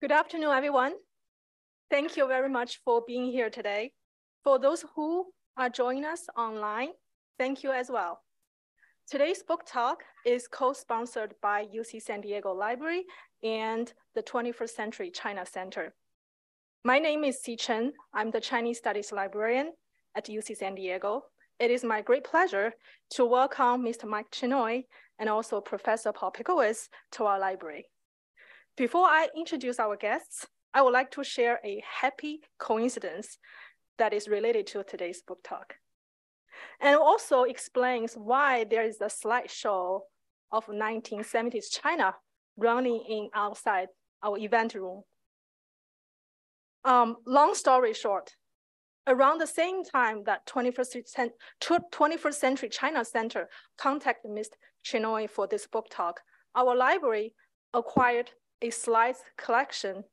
Good afternoon, everyone. Thank you very much for being here today. For those who are joining us online, thank you as well. Today's book talk is co-sponsored by UC San Diego Library and the 21st Century China Center. My name is Si Chen. I'm the Chinese Studies librarian at UC San Diego. It is my great pleasure to welcome Mr. Mike Chinoy and also Professor Paul Pickowicz to our library. Before I introduce our guests, I would like to share a happy coincidence that is related to today's book talk. And also explains why there is a slideshow of 1970s China running in outside our event room. Um, long story short, around the same time that 21st, 21st Century China Center contacted Mr. Chinoy for this book talk, our library acquired a slides collection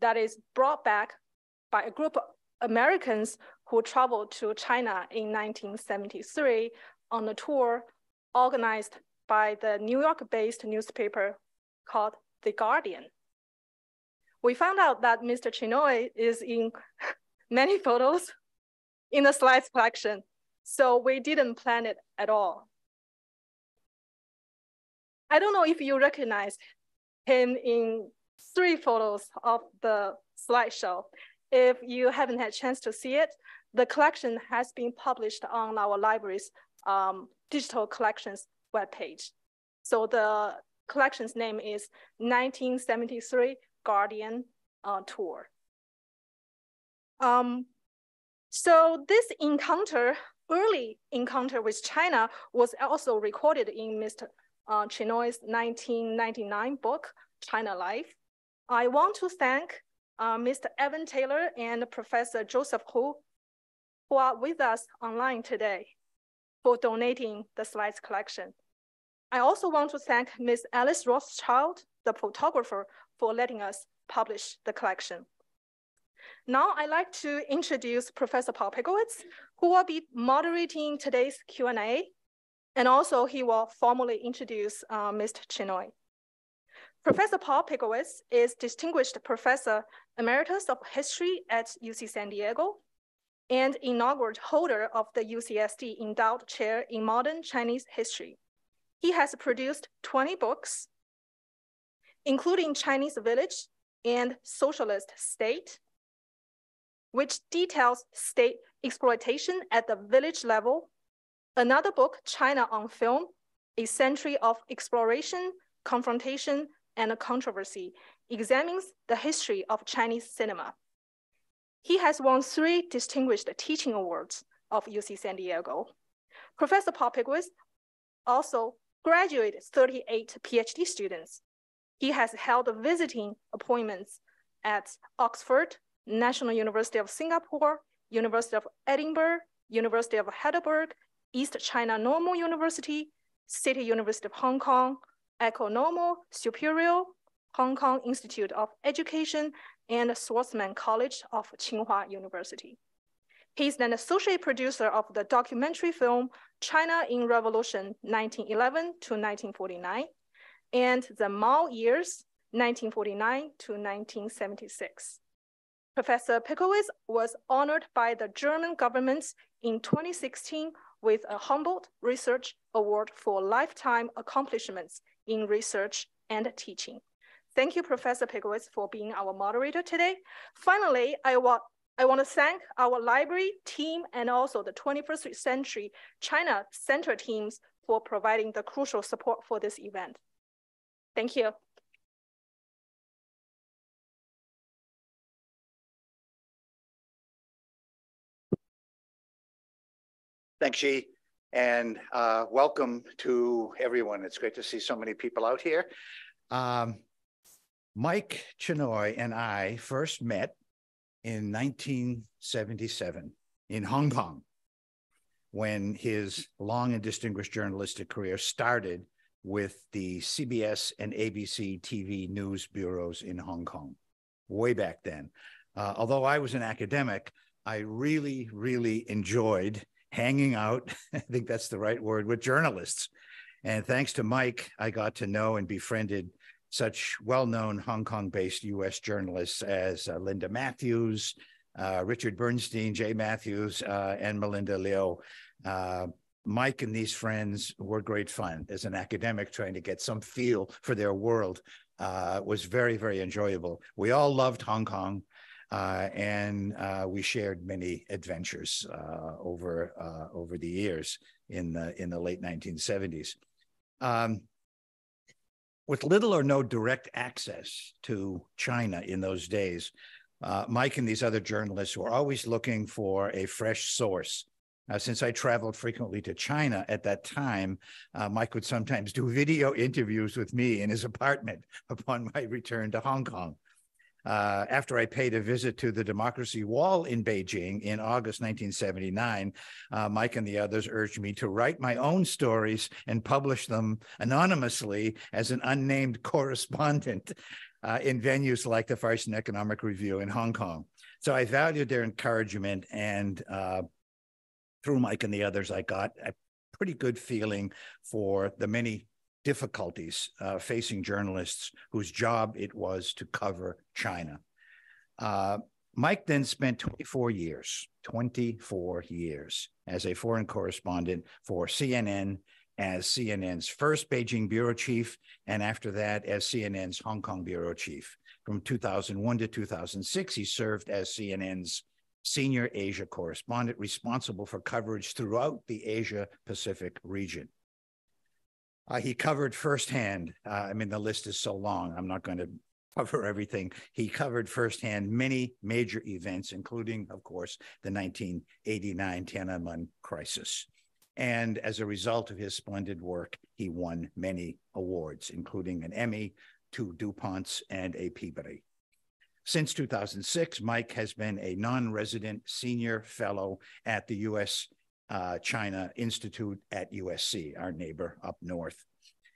that is brought back by a group of Americans who traveled to China in 1973 on a tour organized by the New York-based newspaper called The Guardian. We found out that Mr. Chinoy is in many photos in the slides collection, so we didn't plan it at all. I don't know if you recognize him in three photos of the slideshow. If you haven't had a chance to see it, the collection has been published on our library's um, digital collections webpage. So the collection's name is 1973 Guardian uh, Tour. Um, so this encounter, early encounter with China was also recorded in Mr uh, Chinoy's 1999 book, China Live. I want to thank uh, Mr. Evan Taylor and Professor Joseph Hu, who are with us online today for donating the slides collection. I also want to thank Ms. Alice Rothschild, the photographer, for letting us publish the collection. Now I'd like to introduce Professor Paul Pickowicz, who will be moderating today's Q&A and also he will formally introduce uh, Mr. Chinoy. Professor Paul Pickowicz is Distinguished Professor Emeritus of History at UC San Diego and inaugural holder of the UCSD Endowed Chair in Modern Chinese History. He has produced 20 books, including Chinese Village and Socialist State, which details state exploitation at the village level Another book, China on Film, A Century of Exploration, Confrontation, and Controversy, examines the history of Chinese cinema. He has won three distinguished teaching awards of UC San Diego. Professor Paul Pickowicz also graduated 38 PhD students. He has held visiting appointments at Oxford, National University of Singapore, University of Edinburgh, University of Heidelberg, East China Normal University, City University of Hong Kong, École Normale Supérieure, Hong Kong Institute of Education, and Schwarzman College of Tsinghua University. He's an associate producer of the documentary film China in Revolution 1911 to 1949 and the Mao Years 1949 to 1976. Professor Pickowicz was honored by the German government in 2016 with a Humboldt Research Award for lifetime accomplishments in research and teaching. Thank you, Professor Pickowicz, for being our moderator today. Finally, I want I want to thank our library team and also the 21st Century China Center teams for providing the crucial support for this event. Thank you. Thanks, Xi, and uh, welcome to everyone. It's great to see so many people out here. Um, Mike Chinoy and I first met in 1977 in Hong Kong when his long and distinguished journalistic career started with the CBS and ABC TV news bureaus in Hong Kong, way back then. Uh, although I was an academic, I really, really enjoyed hanging out, I think that's the right word, with journalists. And thanks to Mike, I got to know and befriended such well-known Hong Kong-based U.S. journalists as uh, Linda Matthews, uh, Richard Bernstein, Jay Matthews, uh, and Melinda Liu. Uh, Mike and these friends were great fun. As an academic trying to get some feel for their world uh, was very, very enjoyable. We all loved Hong Kong. Uh, and uh, we shared many adventures uh, over uh, over the years in the in the late 1970s. Um, with little or no direct access to China in those days, uh, Mike and these other journalists were always looking for a fresh source. Uh, since I traveled frequently to China at that time, Mike would sometimes do video interviews with me in his apartment upon my return to Hong Kong uh, after I paid a visit to the Democracy Wall in Beijing in August 1979, uh, Mike and the others urged me to write my own stories and publish them anonymously as an unnamed correspondent uh, in venues like the Far Eastern Economic Review in Hong Kong. So I valued their encouragement, and uh, through Mike and the others, I got a pretty good feeling for the many difficulties uh, facing journalists whose job it was to cover China. Uh, Mike then spent 24 years, 24 years as a foreign correspondent for CNN, as CNN's first Beijing bureau chief, and after that, as CNN's Hong Kong bureau chief. From 2001 to 2006, he served as CNN's senior Asia correspondent responsible for coverage throughout the Asia Pacific region. Uh, he covered firsthand. Uh, I mean, the list is so long. I'm not going to cover everything. He covered firsthand many major events, including, of course, the 1989 Tiananmen crisis. And as a result of his splendid work, he won many awards, including an Emmy, two DuPonts, and a Peabody. Since 2006, Mike has been a non resident senior fellow at the U.S uh, China Institute at USC, our neighbor up north.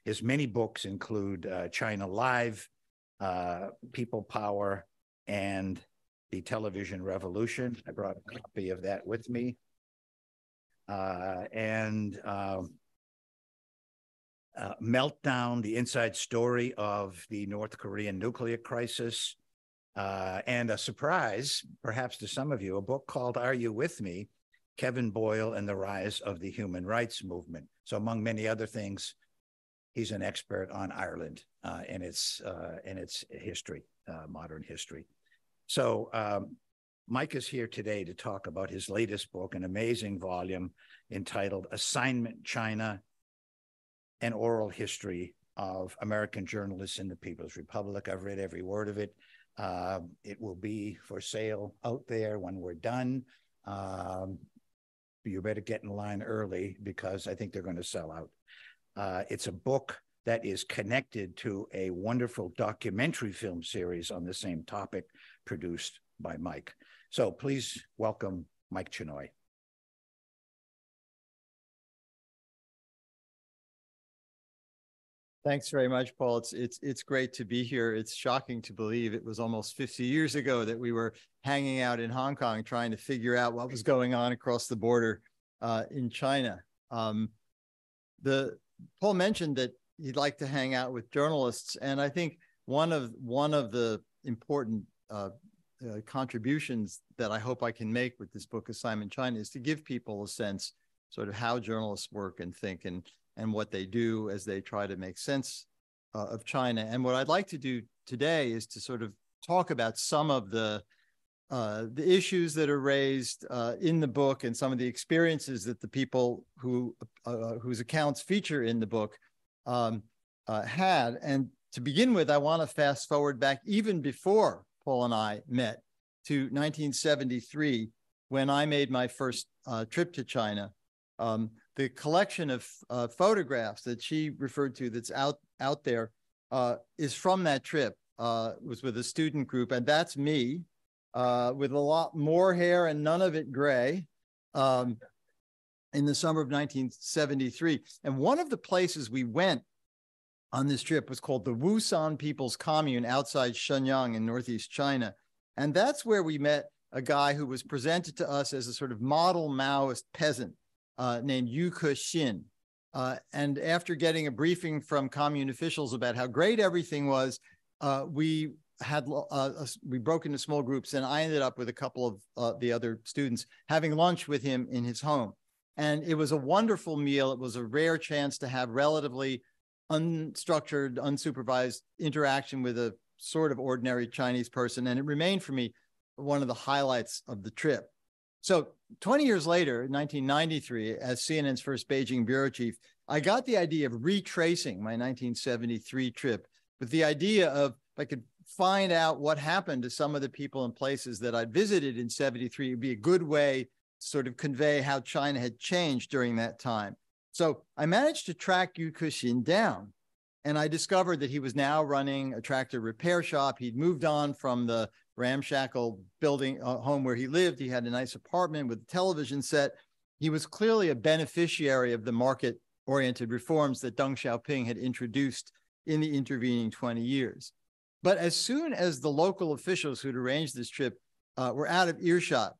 His many books include uh, China Live, uh, People Power, and The Television Revolution. I brought a copy of that with me. Uh, and um, uh, Meltdown, the inside story of the North Korean nuclear crisis. Uh, and a surprise, perhaps to some of you, a book called Are You With Me? Kevin Boyle and the rise of the human rights movement. So, among many other things, he's an expert on Ireland uh, and its uh, and its history, uh, modern history. So, um, Mike is here today to talk about his latest book, an amazing volume entitled "Assignment China: An Oral History of American Journalists in the People's Republic." I've read every word of it. Uh, it will be for sale out there when we're done. Um, you better get in line early because I think they're going to sell out. Uh, it's a book that is connected to a wonderful documentary film series on the same topic produced by Mike. So please welcome Mike Chinoy. Thanks very much, Paul. It's it's it's great to be here. It's shocking to believe it was almost 50 years ago that we were hanging out in Hong Kong trying to figure out what was going on across the border uh, in China. Um, the Paul mentioned that he'd like to hang out with journalists, and I think one of one of the important uh, uh, contributions that I hope I can make with this book, Assignment China, is to give people a sense sort of how journalists work and think and and what they do as they try to make sense uh, of China. And what I'd like to do today is to sort of talk about some of the uh, the issues that are raised uh, in the book and some of the experiences that the people who uh, uh whose accounts feature in the book um, uh, had. And to begin with, I want to fast forward back even before Paul and I met to 1973 when I made my first trip to China. Um, the collection of uh, photographs that she referred to that's out out there uh, is from that trip. Uh, was with a student group, and that's me uh, with a lot more hair and none of it gray. Um, in the summer of 1973, and one of the places we went on this trip was called the Wusan People's Commune outside Shenyang in northeast China, and that's where we met a guy who was presented to us as a sort of model Maoist peasant uh, named Yu Ke. Uh, and after getting a briefing from commune officials about how great everything was, uh, we had uh, we broke into small groups, and I ended up with a couple of uh, the other students having lunch with him in his home. And it was a wonderful meal. It was a rare chance to have relatively unstructured, unsupervised interaction with a sort of ordinary Chinese person. And it remained for me one of the highlights of the trip. So 20 years later, in 1993, as CNN's first Beijing bureau chief, I got the idea of retracing my 1973 trip with the idea of if I could find out what happened to some of the people and places that I'd visited in 73, it'd be a good way to sort of convey how China had changed during that time. So I managed to track Yu Kexin down and I discovered that he was now running a tractor repair shop. He'd moved on from the ramshackle building uh, home where he lived. He had a nice apartment with a television set. He was clearly a beneficiary of the market oriented reforms that Deng Xiaoping had introduced in the intervening 20 years. But as soon as the local officials who'd arranged this trip uh, were out of earshot,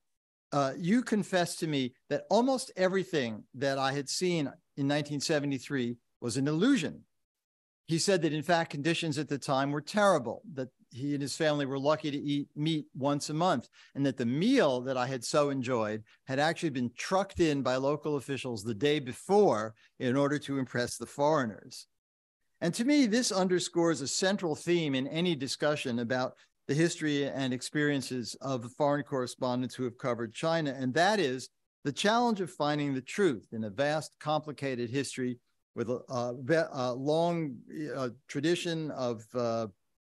uh, Yu confessed to me that almost everything that I had seen in 1973 was an illusion. He said that, in fact, conditions at the time were terrible, that he and his family were lucky to eat meat once a month, and that the meal that I had so enjoyed had actually been trucked in by local officials the day before in order to impress the foreigners. And to me, this underscores a central theme in any discussion about the history and experiences of foreign correspondents who have covered China, and that is the challenge of finding the truth in a vast, complicated history with a, a long uh, tradition of uh,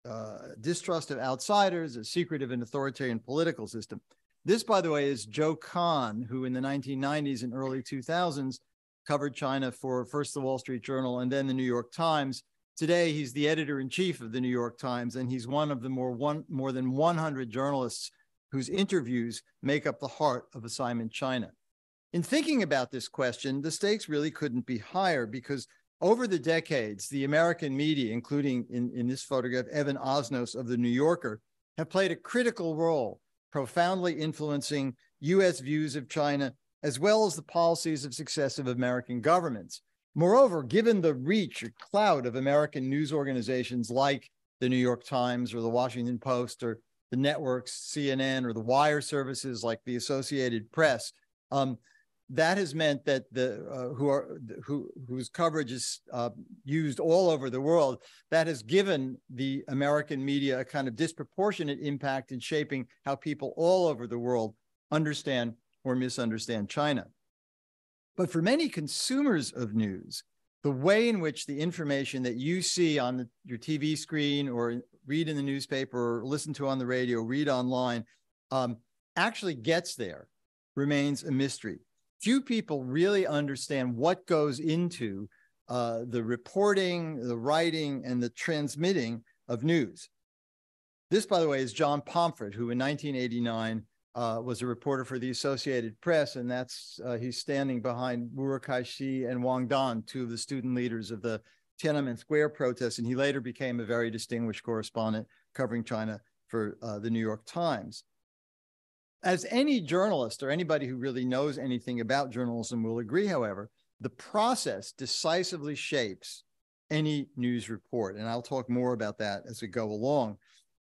uh, distrust of outsiders, a secretive and authoritarian political system. This, by the way, is Joe Kahn, who in the 1990s and early 2000s covered China for first the Wall Street Journal and then the New York Times. Today, he's the editor in chief of the New York Times, and he's one of the more one more than 100 journalists whose interviews make up the heart of Assignment China. In thinking about this question, the stakes really couldn't be higher because over the decades, the American media, including in, in this photograph, Evan Osnos of The New Yorker, have played a critical role, profoundly influencing US views of China, as well as the policies of successive American governments. Moreover, given the reach or clout of American news organizations like the New York Times or the Washington Post or the networks, CNN, or the wire services like the Associated Press, um, that has meant that the uh, who are who whose coverage is uh, used all over the world that has given the American media a kind of disproportionate impact in shaping how people all over the world understand or misunderstand China. But for many consumers of news, the way in which the information that you see on the, your TV screen or read in the newspaper or listen to on the radio, read online, um, actually gets there remains a mystery few people really understand what goes into uh, the reporting, the writing, and the transmitting of news. This, by the way, is John Pomfret, who in 1989 uh, was a reporter for the Associated Press, and that's uh, he's standing behind Wuer Kaixi and Wang Dan, two of the student leaders of the Tiananmen Square protests, and he later became a very distinguished correspondent covering China for uh, the New York Times as any journalist or anybody who really knows anything about journalism will agree, however, the process decisively shapes any news report. And I'll talk more about that as we go along.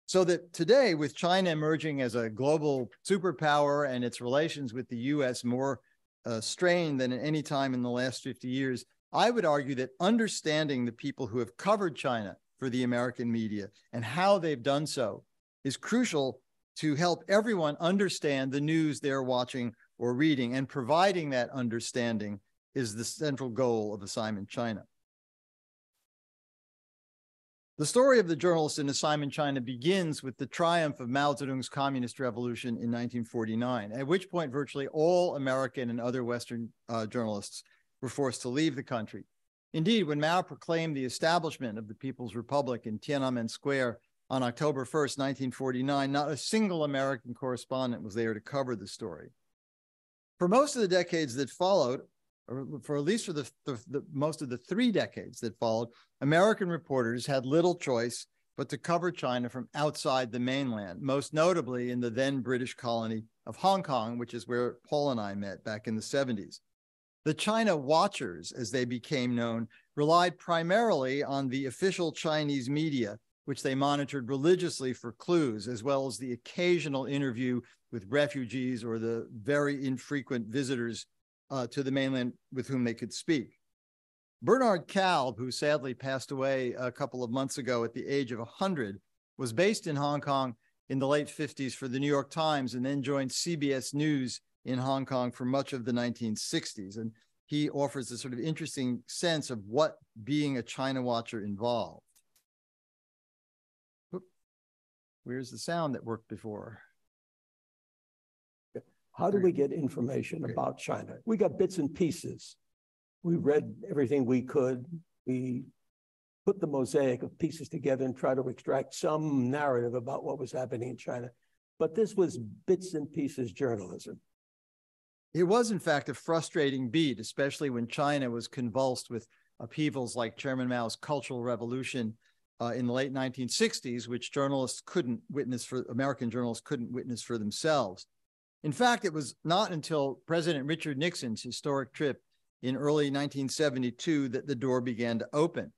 So that today, with China emerging as a global superpower and its relations with the US more uh, strained than at any time in the last 50 years, I would argue that understanding the people who have covered China for the American media and how they've done so is crucial to help everyone understand the news they're watching or reading, and providing that understanding is the central goal of Assignment China. The story of the journalist in Assignment China begins with the triumph of Mao Zedong's communist revolution in 1949, at which point virtually all American and other Western uh, journalists were forced to leave the country. Indeed, when Mao proclaimed the establishment of the People's Republic in Tiananmen Square on October 1st, 1949, not a single American correspondent was there to cover the story. For most of the decades that followed, or for at least for the, the, the, most of the three decades that followed, American reporters had little choice but to cover China from outside the mainland, most notably in the then British colony of Hong Kong, which is where Paul and I met back in the 70s. The China Watchers, as they became known, relied primarily on the official Chinese media, which they monitored religiously for clues, as well as the occasional interview with refugees or the very infrequent visitors uh, to the mainland with whom they could speak. Bernard Kalb, who sadly passed away a couple of months ago at the age of 100, was based in Hong Kong in the late 50s for the New York Times and then joined CBS News in Hong Kong for much of the 1960s. And he offers a sort of interesting sense of what being a China watcher involved. Where's the sound that worked before? How do we get information about China? We got bits and pieces. We read everything we could. We put the mosaic of pieces together and try to extract some narrative about what was happening in China. But this was bits and pieces journalism. It was, in fact, a frustrating beat, especially when China was convulsed with upheavals like Chairman Mao's Cultural Revolution uh, in the late 1960s, which journalists couldn't witness for American journalists couldn't witness for themselves. In fact, it was not until President Richard Nixon's historic trip in early 1972 that the door began to open.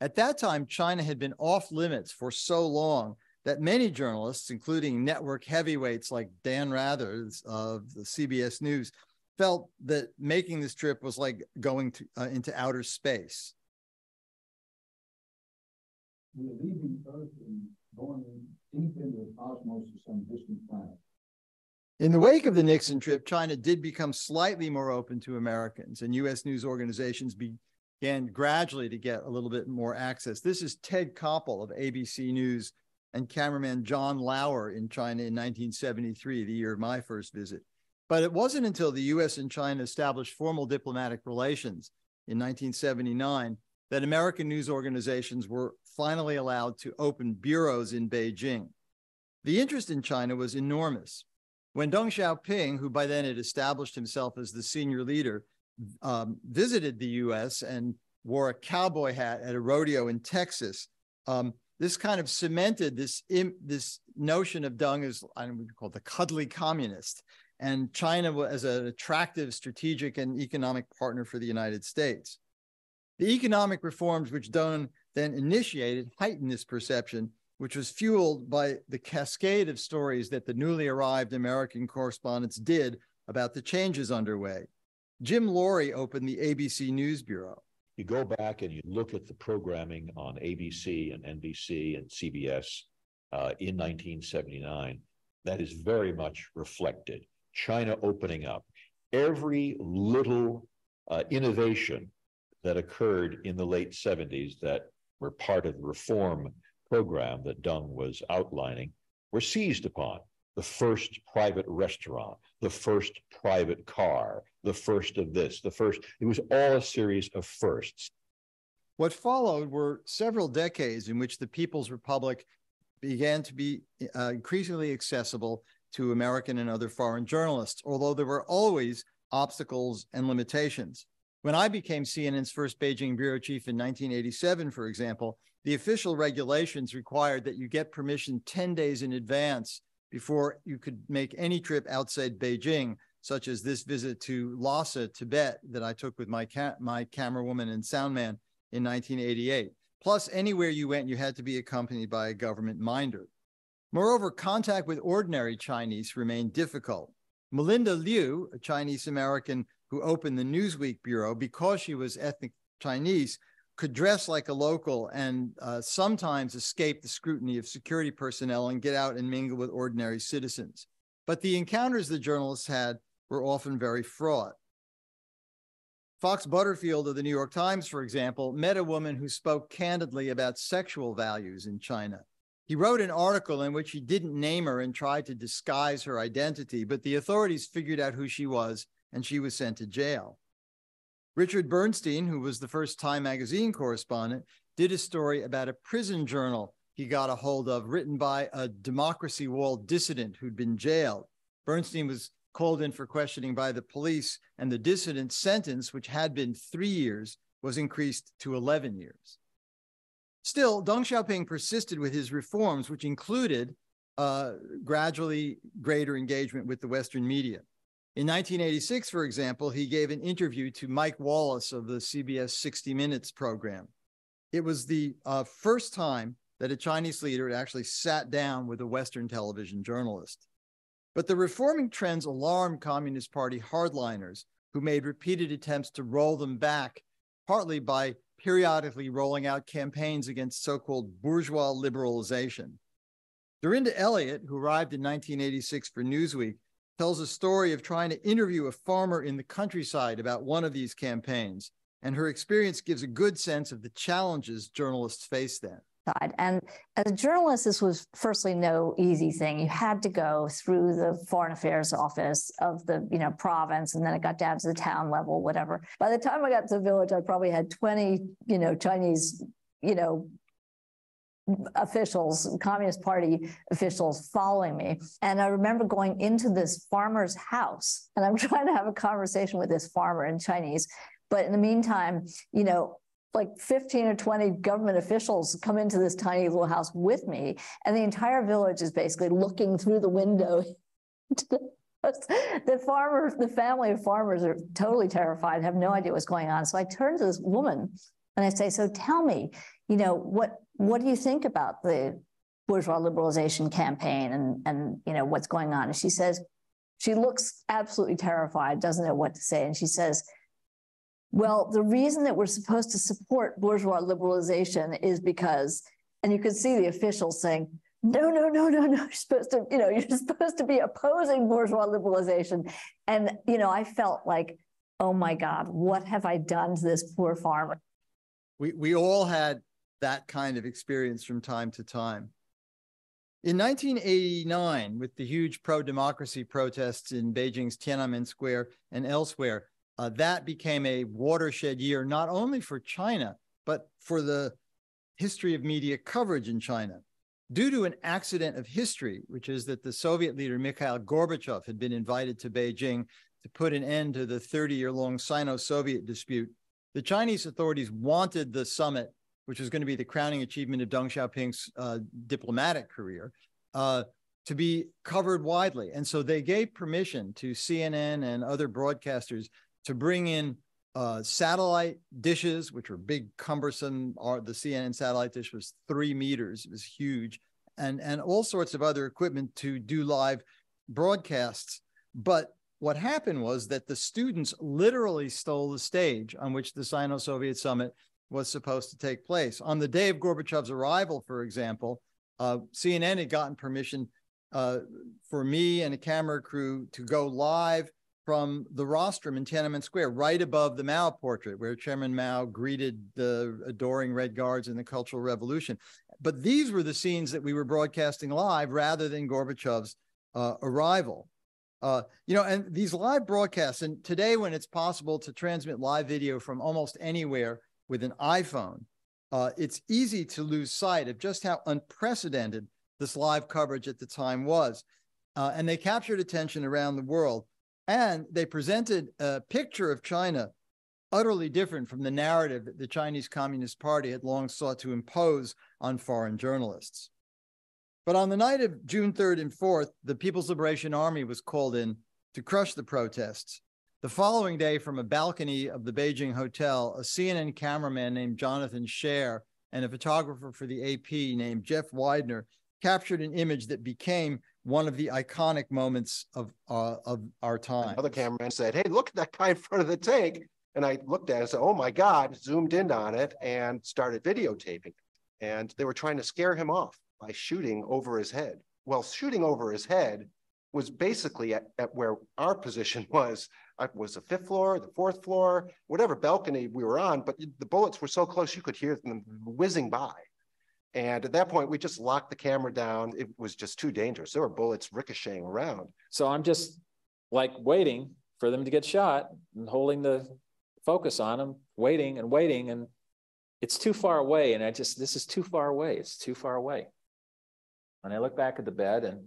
At that time, China had been off limits for so long that many journalists, including network heavyweights like Dan Rather of the CBS News, felt that making this trip was like going to, uh, into outer space. We're leaving Earth and going deep into the cosmos to some distant planet. In the wake of the Nixon trip, China did become slightly more open to Americans, and U.S. news organizations began gradually to get a little bit more access. This is Ted Koppel of ABC News and cameraman John Lauer in China in 1973, the year of my first visit. But it wasn't until the US and China established formal diplomatic relations in 1979 that American news organizations were finally allowed to open bureaus in Beijing. The interest in China was enormous. When Deng Xiaoping, who by then had established himself as the senior leader, um, visited the US and wore a cowboy hat at a rodeo in Texas, um, this kind of cemented this this notion of Deng as I don't know what call the cuddly communist, and China as an attractive strategic and economic partner for the United States. The economic reforms which Deng then initiated heightened this perception, which was fueled by the cascade of stories that the newly arrived American correspondents did about the changes underway. Jim Laurie opened the ABC News Bureau you go back and you look at the programming on ABC and NBC and CBS uh, in 1979, that is very much reflected. China opening up. Every little uh, innovation that occurred in the late 70s that were part of the reform program that Deng was outlining were seized upon. The first private restaurant, the first private car, the first of this, the first. It was all a series of firsts. What followed were several decades in which the People's Republic began to be uh, increasingly accessible to American and other foreign journalists, although there were always obstacles and limitations. When I became CNN's first Beijing bureau chief in 1987, for example, the official regulations required that you get permission 10 days in advance before you could make any trip outside Beijing such as this visit to Lhasa, Tibet, that I took with my ca- my camerawoman and soundman in 1988. Plus, anywhere you went, you had to be accompanied by a government minder. Moreover, contact with ordinary Chinese remained difficult. Melinda Liu, a Chinese American who opened the Newsweek bureau because she was ethnic Chinese, could dress like a local and uh, sometimes escape the scrutiny of security personnel and get out and mingle with ordinary citizens. But the encounters the journalists had were often very fraught. Fox Butterfield of the New York Times, for example, met a woman who spoke candidly about sexual values in China. He wrote an article in which he didn't name her and tried to disguise her identity, but the authorities figured out who she was and she was sent to jail. Richard Bernstein, who was the first Time magazine correspondent, did a story about a prison journal he got a hold of written by a democracy wall dissident who'd been jailed. Bernstein was called in for questioning by the police, and the dissident's sentence, which had been three years, was increased to 11 years. Still, Deng Xiaoping persisted with his reforms, which included uh, gradually greater engagement with the Western media. In 1986, for example, he gave an interview to Mike Wallace of the CBS 60 Minutes program. It was the uh, first time that a Chinese leader had actually sat down with a Western television journalist. But the reforming trends alarmed Communist Party hardliners who made repeated attempts to roll them back, partly by periodically rolling out campaigns against so called bourgeois liberalization. Dorinda Elliott, who arrived in 1986 for Newsweek, tells a story of trying to interview a farmer in the countryside about one of these campaigns, and her experience gives a good sense of the challenges journalists face then. And as a journalist, this was firstly no easy thing. You had to go through the foreign affairs office of the you know province, and then it got down to the town level, whatever. By the time I got to the village, I probably had 20 you know Chinese you know officials, Communist Party officials following me. And I remember going into this farmer's house and I'm trying to have a conversation with this farmer in Chinese. But in the meantime, you know, like 15 or 20 government officials come into this tiny little house with me, and the entire village is basically looking through the window. the farmers, the family of farmers are totally terrified, have no idea what's going on. So I turn to this woman and I say, "So tell me, you know, what what do you think about the bourgeois liberalization campaign and and you know what's going on?" And she says, she looks absolutely terrified, doesn't know what to say, and she says well, the reason that we're supposed to support bourgeois liberalization is because, and you can see the officials saying, no, no, no, no, no, you're supposed to, you know, you're supposed to be opposing bourgeois liberalization. And, you know, I felt like, oh my God, what have I done to this poor farmer? We, we all had that kind of experience from time to time. In 1989, with the huge pro democracy protests in Beijing's Tiananmen Square and elsewhere, uh, that became a watershed year, not only for China, but for the history of media coverage in China. Due to an accident of history, which is that the Soviet leader Mikhail Gorbachev had been invited to Beijing to put an end to the 30 year long Sino Soviet dispute, the Chinese authorities wanted the summit, which was going to be the crowning achievement of Deng Xiaoping's uh, diplomatic career, uh, to be covered widely. And so they gave permission to CNN and other broadcasters to bring in uh, satellite dishes, which were big, cumbersome. The CNN satellite dish was three meters; it was huge, and and all sorts of other equipment to do live broadcasts. But what happened was that the students literally stole the stage on which the Sino-Soviet summit was supposed to take place. On the day of Gorbachev's arrival, for example, uh, CNN had gotten permission uh, for me and a camera crew to go live from the rostrum in Tiananmen Square, right above the Mao portrait, where Chairman Mao greeted the adoring Red Guards in the Cultural Revolution. But these were the scenes that we were broadcasting live rather than Gorbachev's uh, arrival. Uh, you know, and these live broadcasts, and today when it's possible to transmit live video from almost anywhere with an iPhone, uh, it's easy to lose sight of just how unprecedented this live coverage at the time was. Uh, and they captured attention around the world. And they presented a picture of China utterly different from the narrative that the Chinese Communist Party had long sought to impose on foreign journalists. But on the night of June 3rd and 4th, the People's Liberation Army was called in to crush the protests. The following day, from a balcony of the Beijing hotel, a CNN cameraman named Jonathan Schaer and a photographer for the AP named Jeff Widener captured an image that became one of the iconic moments of uh, of our time. Another cameraman said, "Hey, look at that guy in front of the tank." And I looked at it and said, "Oh my God!" Zoomed in on it and started videotaping. And they were trying to scare him off by shooting over his head. Well, shooting over his head was basically at, at where our position was. It was the fifth floor, the fourth floor, whatever balcony we were on. But the bullets were so close you could hear them whizzing by. And at that point, we just locked the camera down. It was just too dangerous. There were bullets ricocheting around. So I'm just like waiting for them to get shot and holding the focus on them, waiting and waiting. And it's too far away. And I just, this is too far away. It's too far away. And I look back at the bed and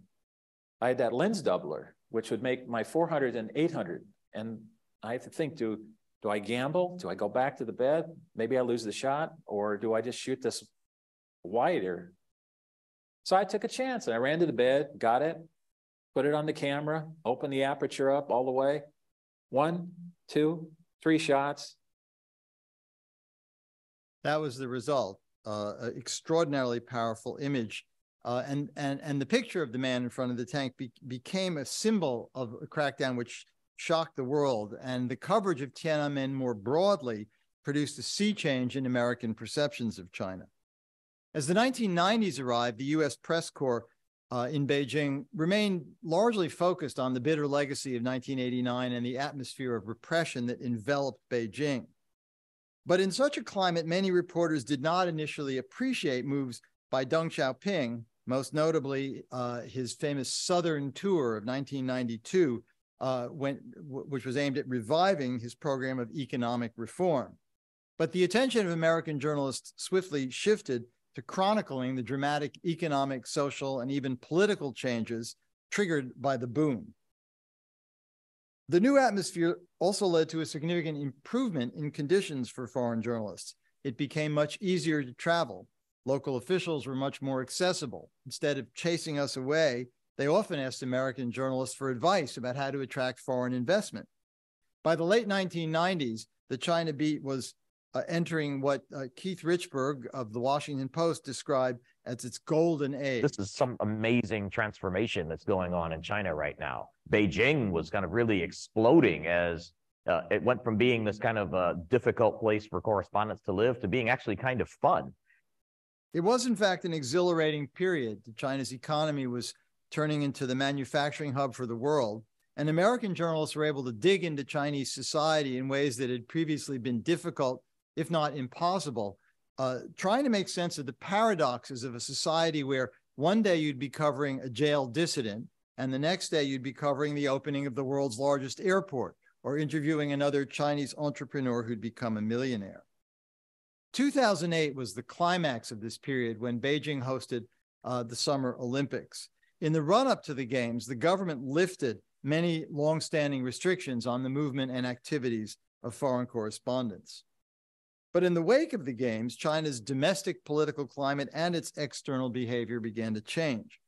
I had that lens doubler, which would make my 400 and 800. And I have to think, do, do I gamble? Do I go back to the bed? Maybe I lose the shot, or do I just shoot this wider. So I took a chance and I ran to the bed, got it, put it on the camera, open the aperture up all the way. One, two, three shots. That was the result. Uh, extraordinarily powerful image. Uh, and, and, and the picture of the man in front of the tank be, became a symbol of a crackdown which shocked the world. And the coverage of Tiananmen more broadly produced a sea change in American perceptions of China. As the 1990s arrived, the US press corps uh, in Beijing remained largely focused on the bitter legacy of 1989 and the atmosphere of repression that enveloped Beijing. But in such a climate, many reporters did not initially appreciate moves by Deng Xiaoping, most notably uh, his famous Southern tour of 1992, uh, when, which was aimed at reviving his program of economic reform. But the attention of American journalists swiftly shifted to chronicling the dramatic economic, social, and even political changes triggered by the boom. The new atmosphere also led to a significant improvement in conditions for foreign journalists. It became much easier to travel. Local officials were much more accessible. Instead of chasing us away, they often asked American journalists for advice about how to attract foreign investment. By the late 1990s, the China beat was uh, entering what uh, Keith Richburg of the Washington Post described as its golden age. This is some amazing transformation that's going on in China right now. Beijing was kind of really exploding as uh, it went from being this kind of uh, difficult place for correspondents to live to being actually kind of fun. It was, in fact, an exhilarating period. China's economy was turning into the manufacturing hub for the world. And American journalists were able to dig into Chinese society in ways that had previously been difficult if not impossible, uh, trying to make sense of the paradoxes of a society where one day you'd be covering a jail dissident, and the next day you'd be covering the opening of the world's largest airport or interviewing another Chinese entrepreneur who'd become a millionaire. 2008 was the climax of this period when Beijing hosted uh, the Summer Olympics. In the run up to the Games, the government lifted many long-standing restrictions on the movement and activities of foreign correspondents. But in the wake of the games, China's domestic political climate and its external behavior began to change.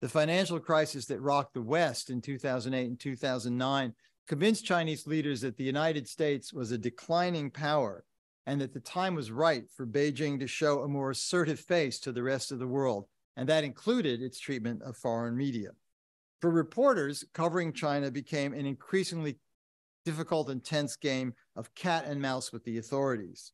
The financial crisis that rocked the West in 2008 and 2009 convinced Chinese leaders that the United States was a declining power and that the time was right for Beijing to show a more assertive face to the rest of the world. And that included its treatment of foreign media. For reporters, covering China became an increasingly difficult and tense game of cat and mouse with the authorities.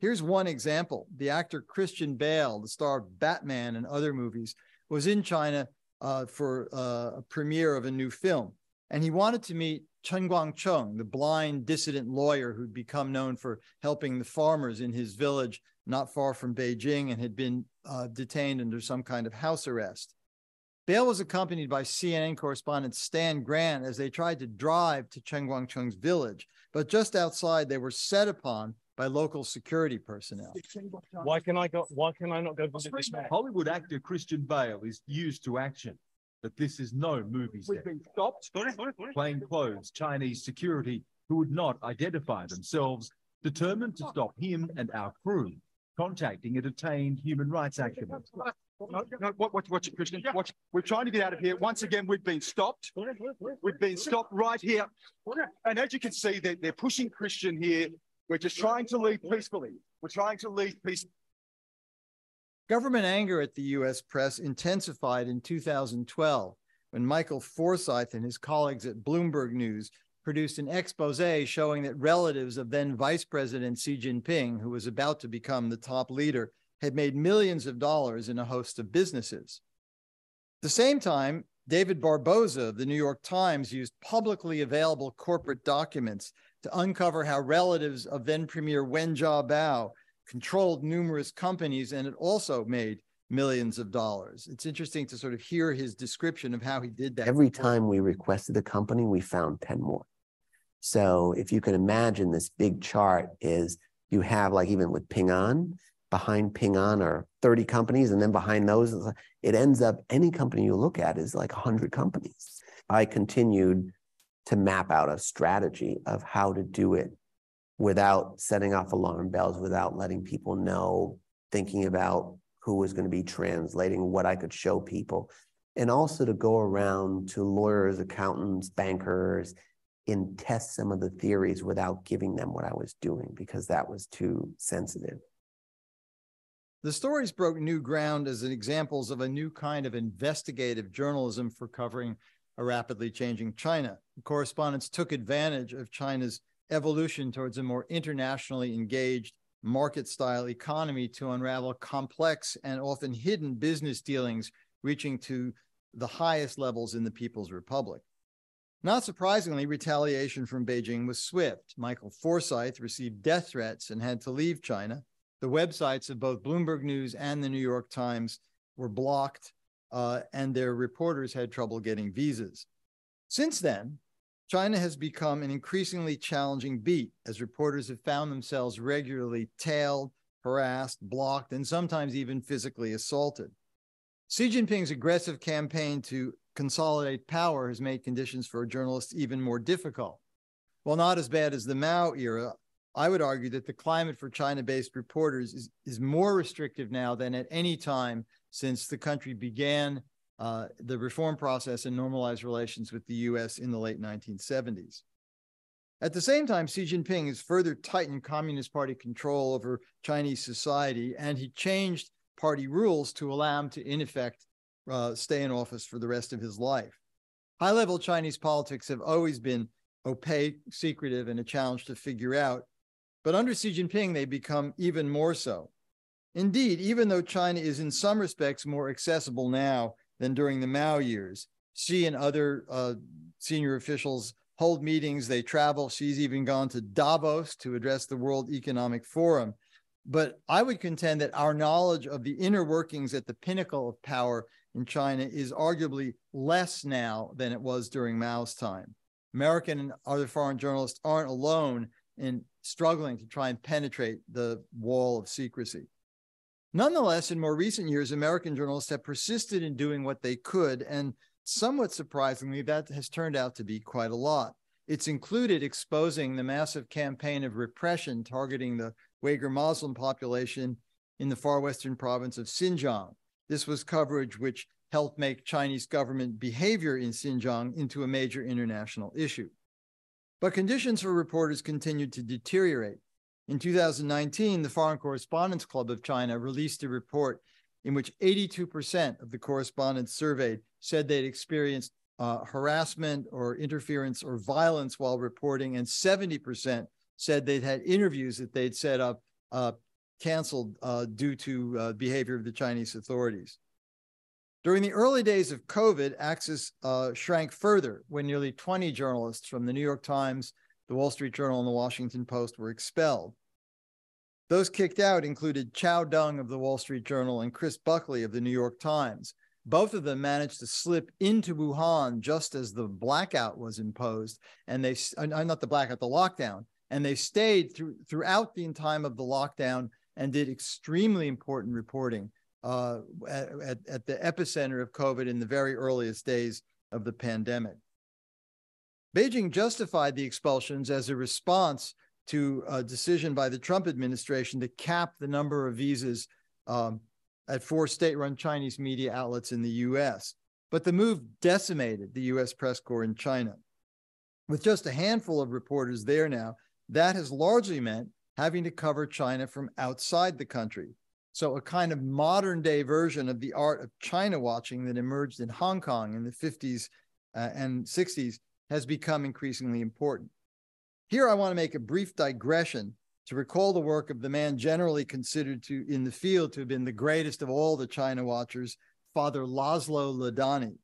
Here's one example. The actor Christian Bale, the star of Batman and other movies, was in China uh, for uh, a premiere of a new film. And he wanted to meet Chen Guangcheng, the blind dissident lawyer who'd become known for helping the farmers in his village not far from Beijing and had been uh, detained under some kind of house arrest. Bale was accompanied by CNN correspondent Stan Grant as they tried to drive to Chen Guangcheng's village, but just outside they were set upon by local security personnel. Why can I go? Why can I not go visit this man? Hollywood actor Christian Bale is used to action, but this is no movie set. We've been stopped. Plain clothes Chinese security who would not identify themselves, determined to stop him and our crew contacting a detained human rights activist. No, no, watch, watch, watch it, Christian. Watch. We're trying to get out of here. Once again, we've been stopped. We've been stopped right here. And as you can see, they're, they're pushing Christian here. We're just trying to leave peacefully. We're trying to leave peacefully. Government anger at the US press intensified in 2012 when Michael Forsythe and his colleagues at Bloomberg News produced an expose showing that relatives of then Vice President Xi Jinping, who was about to become the top leader, had made millions of dollars in a host of businesses. At the same time, David Barboza of the New York Times used publicly available corporate documents to uncover how relatives of then Premier Wen Jiabao controlled numerous companies and it also made millions of dollars. It's interesting to sort of hear his description of how he did that. Every time we requested a company, we found 10 more. So if you can imagine this big chart is you have like even with Ping An, behind Ping An are 30 companies, and then behind those, it ends up any company you look at is like 100 companies. I continued to map out a strategy of how to do it without setting off alarm bells, without letting people know, thinking about who was going to be translating, what I could show people. and also to go around to lawyers, accountants, bankers, and test some of the theories without giving them what I was doing because that was too sensitive. The stories broke new ground as examples of a new kind of investigative journalism for covering a rapidly changing China. The correspondents took advantage of China's evolution towards a more internationally engaged market style economy to unravel complex and often hidden business dealings reaching to the highest levels in the People's Republic. Not surprisingly, retaliation from Beijing was swift. Michael Forsythe received death threats and had to leave China. The websites of both Bloomberg News and the New York Times were blocked, uh, and their reporters had trouble getting visas. Since then, China has become an increasingly challenging beat as reporters have found themselves regularly tailed, harassed, blocked, and sometimes even physically assaulted. Xi Jinping's aggressive campaign to consolidate power has made conditions for journalists even more difficult. While not as bad as the Mao era, I would argue that the climate for China based reporters is, is more restrictive now than at any time since the country began uh, the reform process and normalized relations with the US in the late 1970s. At the same time, Xi Jinping has further tightened Communist Party control over Chinese society, and he changed party rules to allow him to, in effect, uh, stay in office for the rest of his life. High level Chinese politics have always been opaque, secretive, and a challenge to figure out. But under Xi Jinping, they become even more so. Indeed, even though China is in some respects more accessible now than during the Mao years, Xi and other uh, senior officials hold meetings, they travel. Xi's even gone to Davos to address the World Economic Forum. But I would contend that our knowledge of the inner workings at the pinnacle of power in China is arguably less now than it was during Mao's time. American and other foreign journalists aren't alone in struggling to try and penetrate the wall of secrecy. Nonetheless, in more recent years, American journalists have persisted in doing what they could, and somewhat surprisingly, that has turned out to be quite a lot. It's included exposing the massive campaign of repression targeting the Uyghur Muslim population in the far western province of Xinjiang, this was coverage which helped make Chinese government behavior in Xinjiang into a major international issue. But conditions for reporters continued to deteriorate. In 2019, the Foreign Correspondents Club of China released a report in which 82% of the correspondents surveyed said they'd experienced uh, harassment or interference or violence while reporting, and 70% said they'd had interviews that they'd set up uh, canceled uh, due to uh, behavior of the Chinese authorities. During the early days of COVID, access uh, shrank further when nearly 20 journalists from the New York Times, the Wall Street Journal, and the Washington Post were expelled. Those kicked out included Chao Deng of the Wall Street Journal and Chris Buckley of the New York Times. Both of them managed to slip into Wuhan just as the blackout was imposed, and they uh, not the blackout, the lockdown, and they stayed through, throughout the time of the lockdown and did extremely important reporting uh, at, at the epicenter of COVID in the very earliest days of the pandemic. Beijing justified the expulsions as a response to a decision by the Trump administration to cap the number of visas um, at four state run Chinese media outlets in the US. But the move decimated the US press corps in China. With just a handful of reporters there now, that has largely meant having to cover China from outside the country. So, a kind of modern day version of the art of China watching that emerged in Hong Kong in the 50s uh, and 60s has become increasingly important. Here, I want to make a brief digression to recall the work of the man generally considered to in the field to have been the greatest of all the China watchers, Father Laszlo Ladany.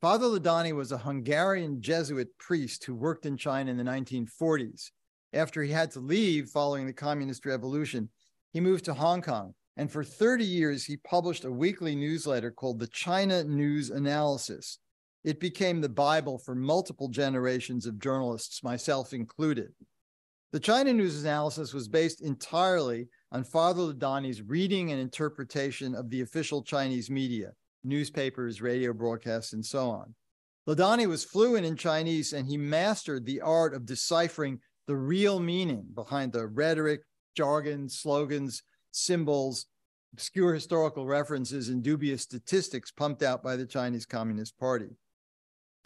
Father Ladany was a Hungarian Jesuit priest who worked in China in the 1940s after he had to leave following the communist revolution, he moved to Hong Kong. And for 30 years, he published a weekly newsletter called the China News Analysis. It became the Bible for multiple generations of journalists, myself included. The China News Analysis was based entirely on Father Ladany's reading and interpretation of the official Chinese media, newspapers, radio broadcasts, and so on. Ladany was fluent in Chinese and he mastered the art of deciphering the real meaning behind the rhetoric, jargon, slogans, symbols, obscure historical references and dubious statistics pumped out by the Chinese Communist Party.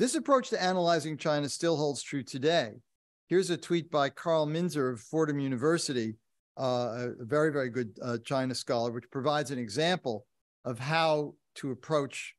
This approach to analyzing China still holds true today. Here's a tweet by Carl Minzner of Fordham University, uh, a very, very good uh, China scholar, which provides an example of how to approach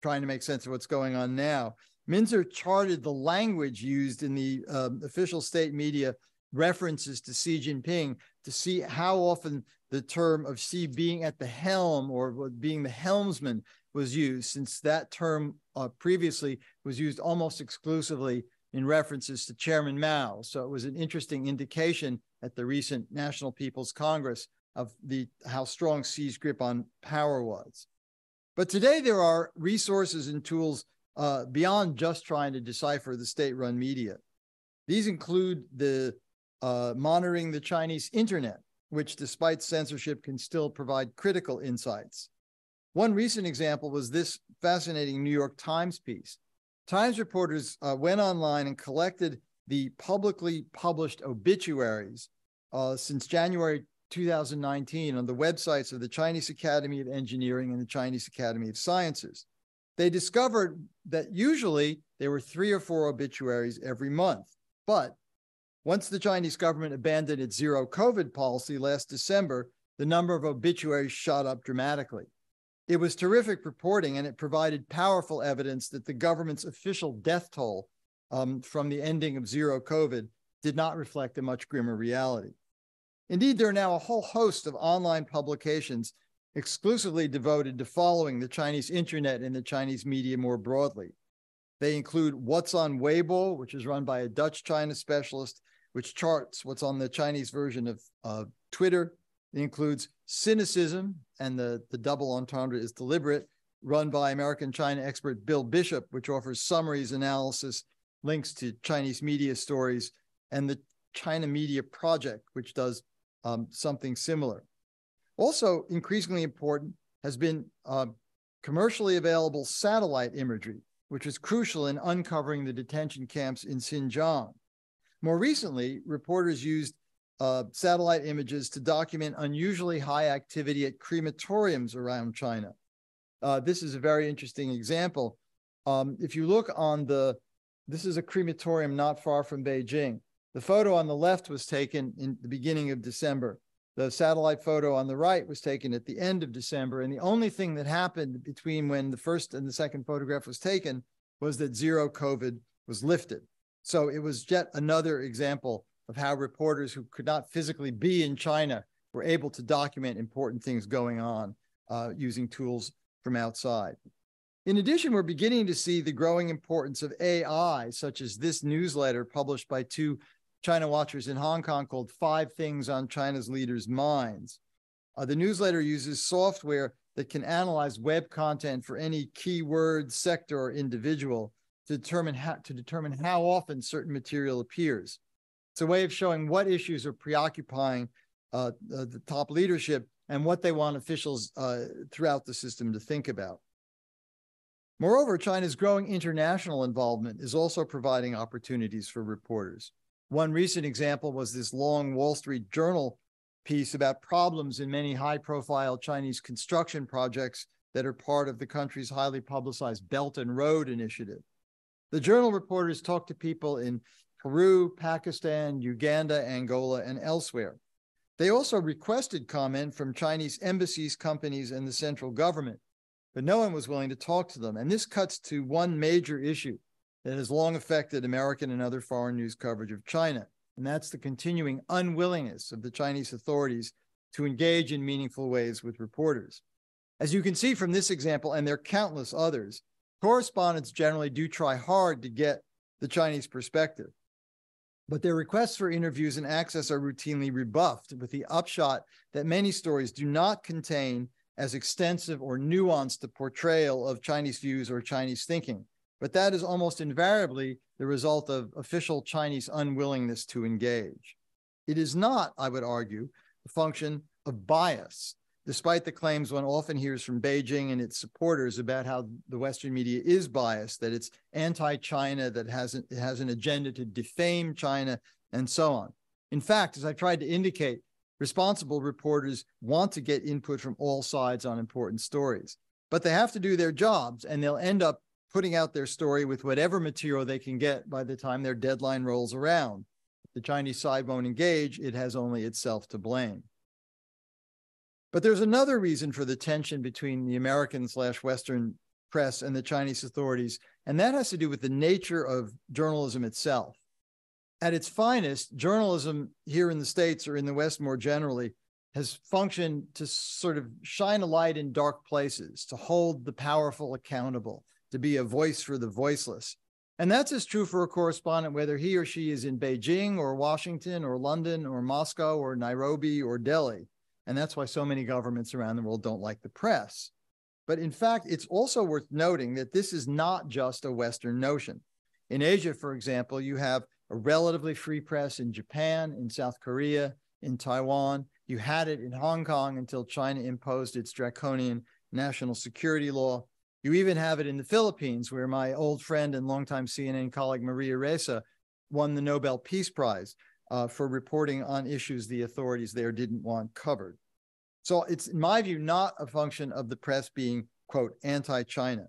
trying to make sense of what's going on now. Minzner charted the language used in the um, official state media references to Xi Jinping to see how often the term of Xi being at the helm or being the helmsman was used, since that term uh, previously was used almost exclusively in references to Chairman Mao. So it was an interesting indication at the recent National People's Congress of the how strong Xi's grip on power was. But today there are resources and tools uh, beyond just trying to decipher the state-run media. These include the uh, monitoring the Chinese internet, which despite censorship can still provide critical insights. One recent example was this fascinating New York Times piece. Times reporters uh, went online and collected the publicly published obituaries uh, since January 2019 on the websites of the Chinese Academy of Engineering and the Chinese Academy of Sciences. They discovered that usually there were three or four obituaries every month. But once the Chinese government abandoned its zero COVID policy last December, the number of obituaries shot up dramatically. It was terrific reporting, and it provided powerful evidence that the government's official death toll um, from the ending of zero COVID did not reflect a much grimmer reality. Indeed, there are now a whole host of online publications exclusively devoted to following the Chinese internet and the Chinese media more broadly. They include What's on Weibo, which is run by a Dutch China specialist, which charts what's on the Chinese version of Twitter. It includes Sinocism, and the, the double entendre is deliberate, run by American China expert Bill Bishop, which offers summaries, analysis, links to Chinese media stories, and the China Media Project, which does um, something similar. Also, increasingly important has been uh, commercially available satellite imagery, which is crucial in uncovering the detention camps in Xinjiang. More recently, reporters used uh, satellite images to document unusually high activity at crematoriums around China. Uh, this is a very interesting example. Um, if you look on the, this is a crematorium not far from Beijing. The photo on the left was taken in the beginning of December. The satellite photo on the right was taken at the end of December. And the only thing that happened between when the first and the second photograph was taken was that zero COVID was lifted. So it was yet another example of how reporters who could not physically be in China were able to document important things going on uh, using tools from outside. In addition, we're beginning to see the growing importance of AI, such as this newsletter published by two China Watchers in Hong Kong called Five Things on China's Leaders' Minds. Uh, the newsletter uses software that can analyze web content for any keyword, sector, or individual to determine how, to determine how often certain material appears. It's a way of showing what issues are preoccupying uh, the, the, top leadership and what they want officials uh, throughout the system to think about. Moreover, China's growing international involvement is also providing opportunities for reporters. One recent example was this long Wall Street Journal piece about problems in many high profile Chinese construction projects that are part of the country's highly publicized Belt and Road Initiative. The journal reporters talked to people in Peru, Pakistan, Uganda, Angola, and elsewhere. They also requested comment from Chinese embassies, companies, and the central government, but no one was willing to talk to them. And this cuts to one major issue that has long affected American and other foreign news coverage of China. And that's the continuing unwillingness of the Chinese authorities to engage in meaningful ways with reporters. As you can see from this example, and there are countless others, correspondents generally do try hard to get the Chinese perspective. But their requests for interviews and access are routinely rebuffed with the upshot that many stories do not contain as extensive or nuanced a portrayal of Chinese views or Chinese thinking but that is almost invariably the result of official Chinese unwillingness to engage. It is not, I would argue, a function of bias, despite the claims one often hears from Beijing and its supporters about how the Western media is biased, that it's anti-China, that has an, it has an agenda to defame China, and so on. In fact, as I tried to indicate, responsible reporters want to get input from all sides on important stories, but they have to do their jobs and they'll end up putting out their story with whatever material they can get by the time their deadline rolls around. If the Chinese side won't engage, it has only itself to blame. But there's another reason for the tension between the American slash Western press and the Chinese authorities, and that has to do with the nature of journalism itself. At its finest, journalism here in the States or in the West more generally has functioned to sort of shine a light in dark places, to hold the powerful accountable, to be a voice for the voiceless. And that's as true for a correspondent, whether he or she is in Beijing or Washington or London or Moscow or Nairobi or Delhi. And that's why so many governments around the world don't like the press. But in fact, it's also worth noting that this is not just a Western notion. In Asia, for example, you have a relatively free press in Japan, in South Korea, in Taiwan. You had it in Hong Kong until China imposed its draconian national security law. You even have it in the Philippines, where my old friend and longtime CNN colleague Maria Ressa won the Nobel Peace Prize uh, for reporting on issues the authorities there didn't want covered. So it's, in my view, not a function of the press being, quote, anti China.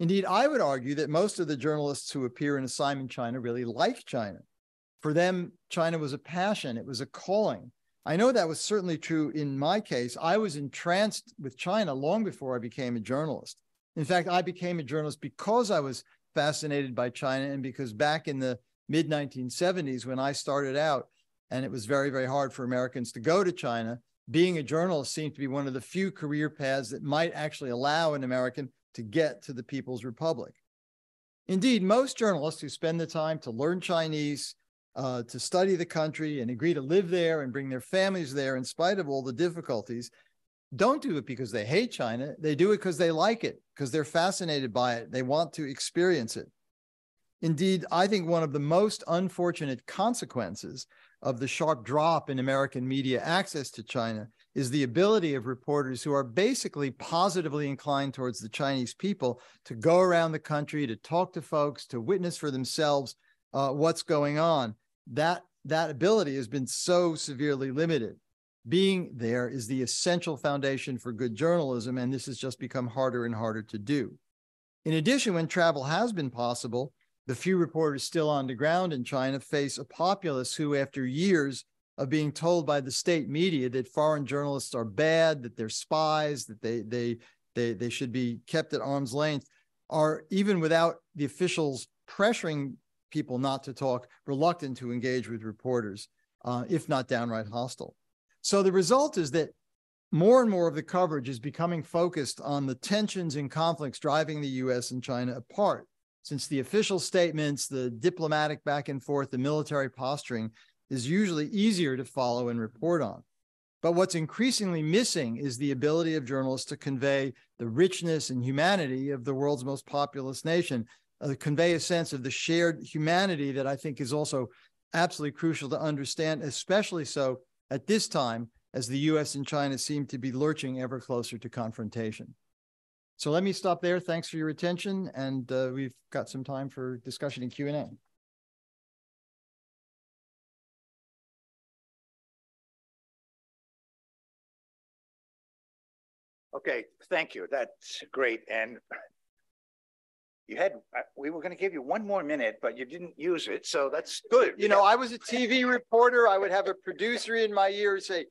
Indeed, I would argue that most of the journalists who appear in Assignment China really like China. For them, China was a passion, it was a calling. I know that was certainly true in my case. I was entranced with China long before I became a journalist. In fact, I became a journalist because I was fascinated by China and because back in the mid 1970s, when I started out, and it was very, very hard for Americans to go to China, being a journalist seemed to be one of the few career paths that might actually allow an American to get to the People's Republic. Indeed, most journalists who spend the time to learn Chinese, uh, to study the country, and agree to live there and bring their families there in spite of all the difficulties, don't do it because they hate China. They do it because they like it, because they're fascinated by it. They want to experience it. Indeed, I think one of the most unfortunate consequences of the sharp drop in American media access to China is the ability of reporters who are basically positively inclined towards the Chinese people to go around the country, to talk to folks, to witness for themselves uh, what's going on. That, that ability has been so severely limited. Being there is the essential foundation for good journalism, and this has just become harder and harder to do. In addition, when travel has been possible, the few reporters still on the ground in China face a populace who, after years of being told by the state media that foreign journalists are bad, that they're spies, that they they they they should be kept at arm's length, are even without the officials pressuring people not to talk, reluctant to engage with reporters, uh, if not downright hostile. So the result is that more and more of the coverage is becoming focused on the tensions and conflicts driving the US and China apart since the official statements, the diplomatic back and forth, the military posturing is usually easier to follow and report on. But what's increasingly missing is the ability of journalists to convey the richness and humanity of the world's most populous nation, uh, convey a sense of the shared humanity that I think is also absolutely crucial to understand, especially so at this time as the US and China seem to be lurching ever closer to confrontation. So let me stop there. Thanks for your attention. And uh, we've got some time for discussion and Q&A. Okay, thank you. That's great. And you had, uh, we were going to give you one more minute, but you didn't use it. So that's good. You know, I was a TV reporter. I would have a producer in my ear say,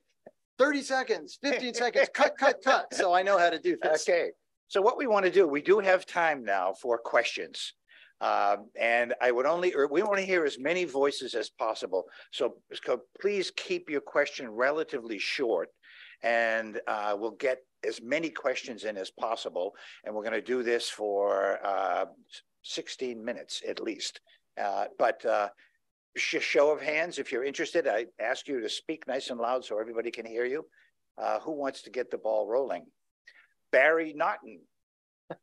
30 seconds, 15 seconds, cut, cut, cut. So I know how to do this. Okay. So what we want to do, we do have time now for questions. Um, and I would only, or we want to hear as many voices as possible. So, so please keep your question relatively short and uh, we'll get as many questions in as possible. And we're going to do this for uh, 16 minutes at least. Uh, but uh, sh show of hands, if you're interested, I ask you to speak nice and loud so everybody can hear you. Uh, who wants to get the ball rolling? Barry Naughton.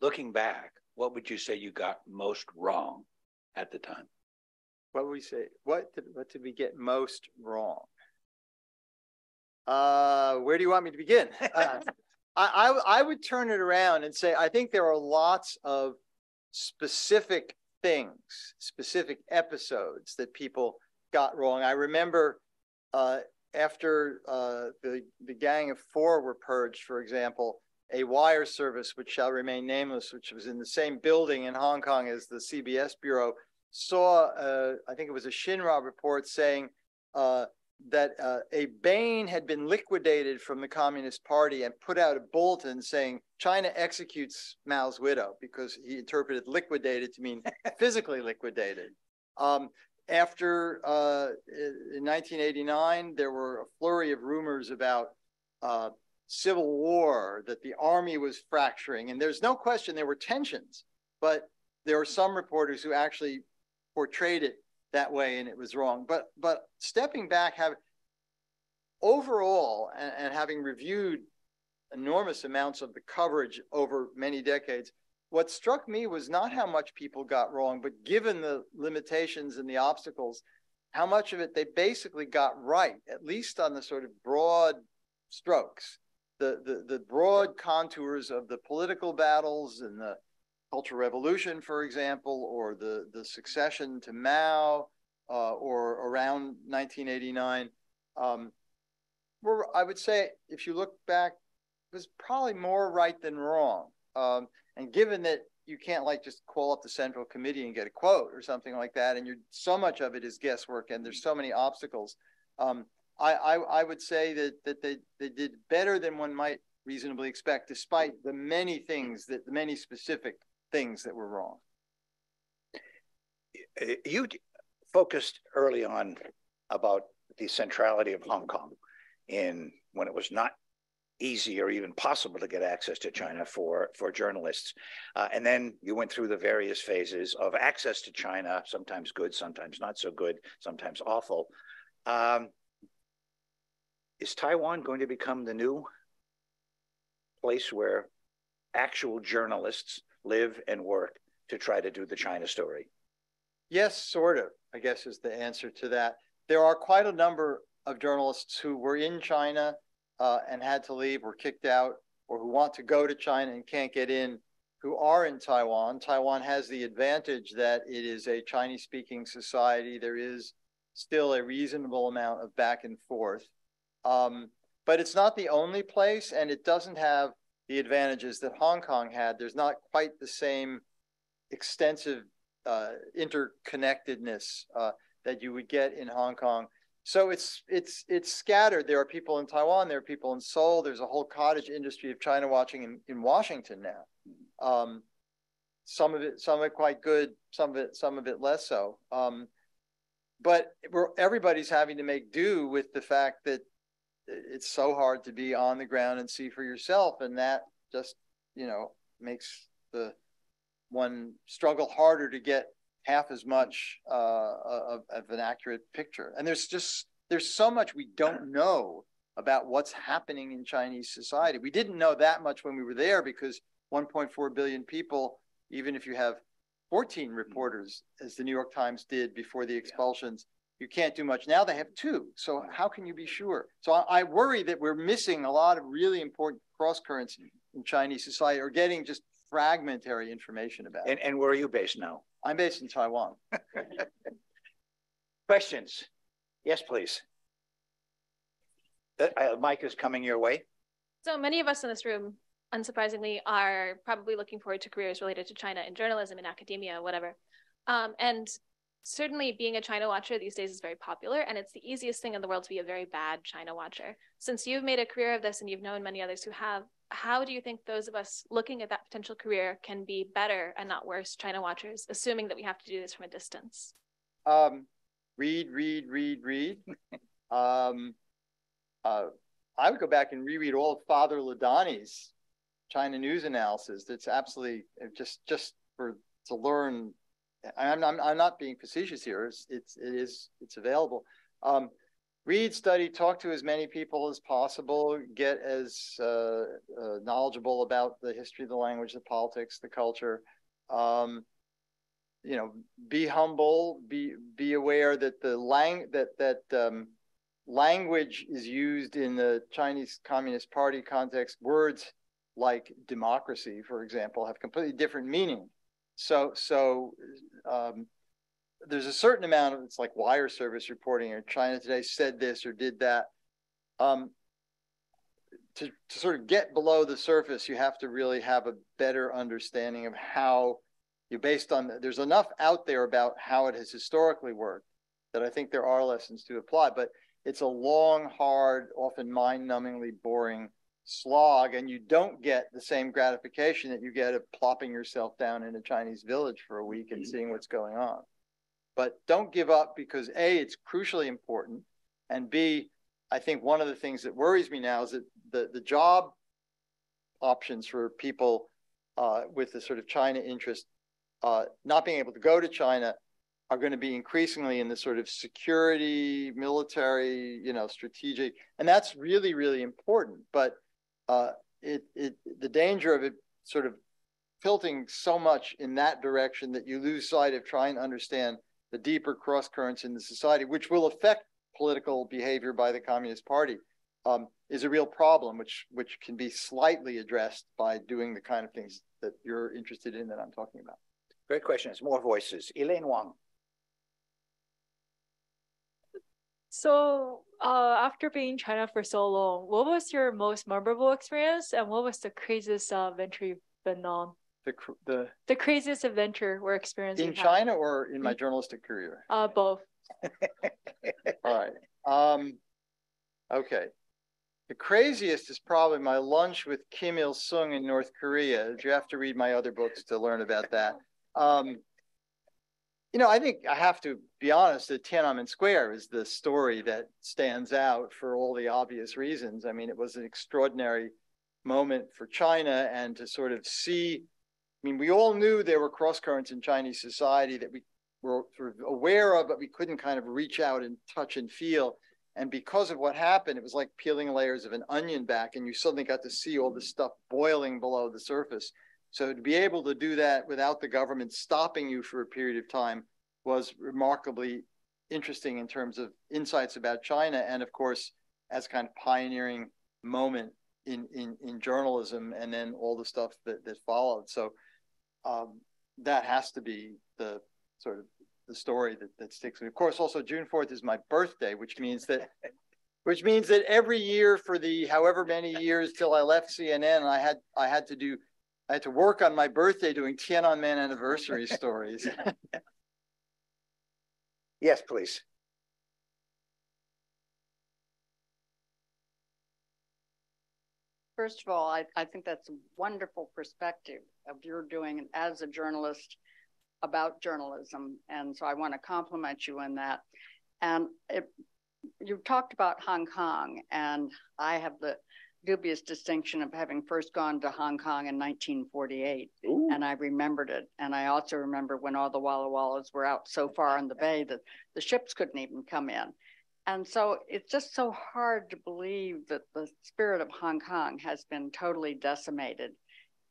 Looking back, what would you say you got most wrong at the time? What would we say? What did, what did we get most wrong? Uh, where do you want me to begin? Uh, I, I, I would turn it around and say I think there are lots of specific things, specific episodes that people got wrong. I remember uh, after uh, the, the Gang of Four were purged, for example, a wire service, which shall remain nameless, which was in the same building in Hong Kong as the CBS Bureau, saw, uh, I think it was a Xinhua report saying uh, that uh, a Bain had been liquidated from the Communist Party and put out a bulletin saying China executes Mao's widow because he interpreted liquidated to mean physically liquidated. Um, after uh, in 1989, there were a flurry of rumors about uh, civil war, that the army was fracturing, and there's no question there were tensions, but there were some reporters who actually portrayed it that way, and it was wrong. But but stepping back, have overall, and, and having reviewed enormous amounts of the coverage over many decades, what struck me was not how much people got wrong, but given the limitations and the obstacles, how much of it they basically got right, at least on the sort of broad strokes, the, the, the broad contours of the political battles and the Cultural Revolution, for example, or the, the succession to Mao, uh, or around 1989. Um, were, I would say, if you look back, it was probably more right than wrong. Um, and given that you can't like just call up the central committee and get a quote or something like that, and you're so much of it is guesswork, and there's so many obstacles. Um, I, I, I would say that that they they did better than one might reasonably expect, despite the many things that the many specific things that were wrong. You focused early on about the centrality of Hong Kong in when it was not easy or even possible to get access to China for, for journalists. Uh, and then you went through the various phases of access to China, sometimes good, sometimes not so good, sometimes awful. Um, is Taiwan going to become the new place where actual journalists live and work to try to do the China story? Yes, sort of, I guess is the answer to that. There are quite a number of journalists who were in China uh, and had to leave or kicked out or who want to go to China and can't get in who are in Taiwan. Taiwan has the advantage that it is a Chinese speaking society. There is still a reasonable amount of back and forth. Um, but it's not the only place, and it doesn't have the advantages that Hong Kong had. There's not quite the same extensive uh, interconnectedness uh, that you would get in Hong Kong. So it's it's it's scattered. There are people in Taiwan. There are people in Seoul. There's a whole cottage industry of China watching in, in Washington now. Um, some of it, some of it quite good. Some of it, some of it less so. Um, but everybody's having to make do with the fact that it's so hard to be on the ground and see for yourself, and that just you know makes the one struggle harder to get half as much uh, of, of an accurate picture. And there's just there's so much we don't know about what's happening in Chinese society. We didn't know that much when we were there because 1.4 billion people, even if you have 14 reporters, as the New York Times did before the expulsions, you can't do much. Now they have two. So how can you be sure? So I, I worry that we're missing a lot of really important cross currents in Chinese society or getting just fragmentary information about. And, and where are you based now? I'm based in Taiwan. Questions? Yes, please. Uh, uh, Mike is coming your way. So many of us in this room, unsurprisingly, are probably looking forward to careers related to China in journalism, in academia, whatever. Um, and certainly being a China watcher these days is very popular, and it's the easiest thing in the world to be a very bad China watcher. Since you've made a career of this and you've known many others who have, how do you think those of us looking at that potential career can be better and not worse China watchers, assuming that we have to do this from a distance? Um, read, read, read, read. um, uh, I would go back and reread all of Father Ladany's China news analysis. That's absolutely just just for to learn. I'm I'm, I'm not being facetious here. It's, it's it is it's available. Um, read, study, talk to as many people as possible, get as uh, uh, knowledgeable about the history of the language, the politics, the culture. Um, you know, be humble, be be aware that the lang that that um, language is used in the Chinese Communist Party context. Words like democracy, for example, have completely different meaning. So so um, there's a certain amount of it's like wire service reporting or China Today said this or did that. Um, to, to sort of get below the surface, you have to really have a better understanding of how you based on there's enough out there about how it has historically worked that I think there are lessons to apply, but it's a long, hard, often mind-numbingly boring slog, and you don't get the same gratification that you get of plopping yourself down in a Chinese village for a week and seeing what's going on. But don't give up because A, it's crucially important, and B, I think one of the things that worries me now is that the, the job options for people uh, with the sort of China interest uh, not being able to go to China are going to be increasingly in the sort of security, military, you know, strategic, and that's really, really important. But uh, it, it, the danger of it sort of tilting so much in that direction that you lose sight of trying to understand the deeper cross currents in the society, which will affect political behavior by the Communist Party, um, is a real problem, which which can be slightly addressed by doing the kind of things that you're interested in that I'm talking about. Great questions. More voices. Elaine Wang. So, uh, after being in China for so long, what was your most memorable experience, and what was the craziest uh, adventure you've been on? The the the craziest adventure we're experiencing in China or in my journalistic career? Uh, both. All right. Um, okay. The craziest is probably my lunch with Kim Il Sung in North Korea. You have to read my other books to learn about that. Um, you know, I think I have to be honest that Tiananmen Square is the story that stands out for all the obvious reasons. I mean, it was an extraordinary moment for China and to sort of see. I mean, we all knew there were cross currents in Chinese society that we were sort of aware of, but we couldn't kind of reach out and touch and feel. And because of what happened, it was like peeling layers of an onion back, and you suddenly got to see all this stuff boiling below the surface. So to be able to do that without the government stopping you for a period of time was remarkably interesting in terms of insights about China, and of course, as kind of pioneering moment in in, in journalism, and then all the stuff that that followed. So um, that has to be the sort of the story that, that sticks. And of course, also June 4th is my birthday, which means that which means that every year for the however many years till I left CNN, I had I had to do I had to work on my birthday doing Tiananmen anniversary stories. yes, please. First of all, I, I think that's a wonderful perspective of your doing as a journalist about journalism. And so I want to compliment you on that. And it, you talked about Hong Kong, and I have the dubious distinction of having first gone to Hong Kong in 1948. Ooh. And I remembered it. And I also remember when all the Walla Wallas were out so far in the bay that the ships couldn't even come in. And so it's just so hard to believe that the spirit of Hong Kong has been totally decimated.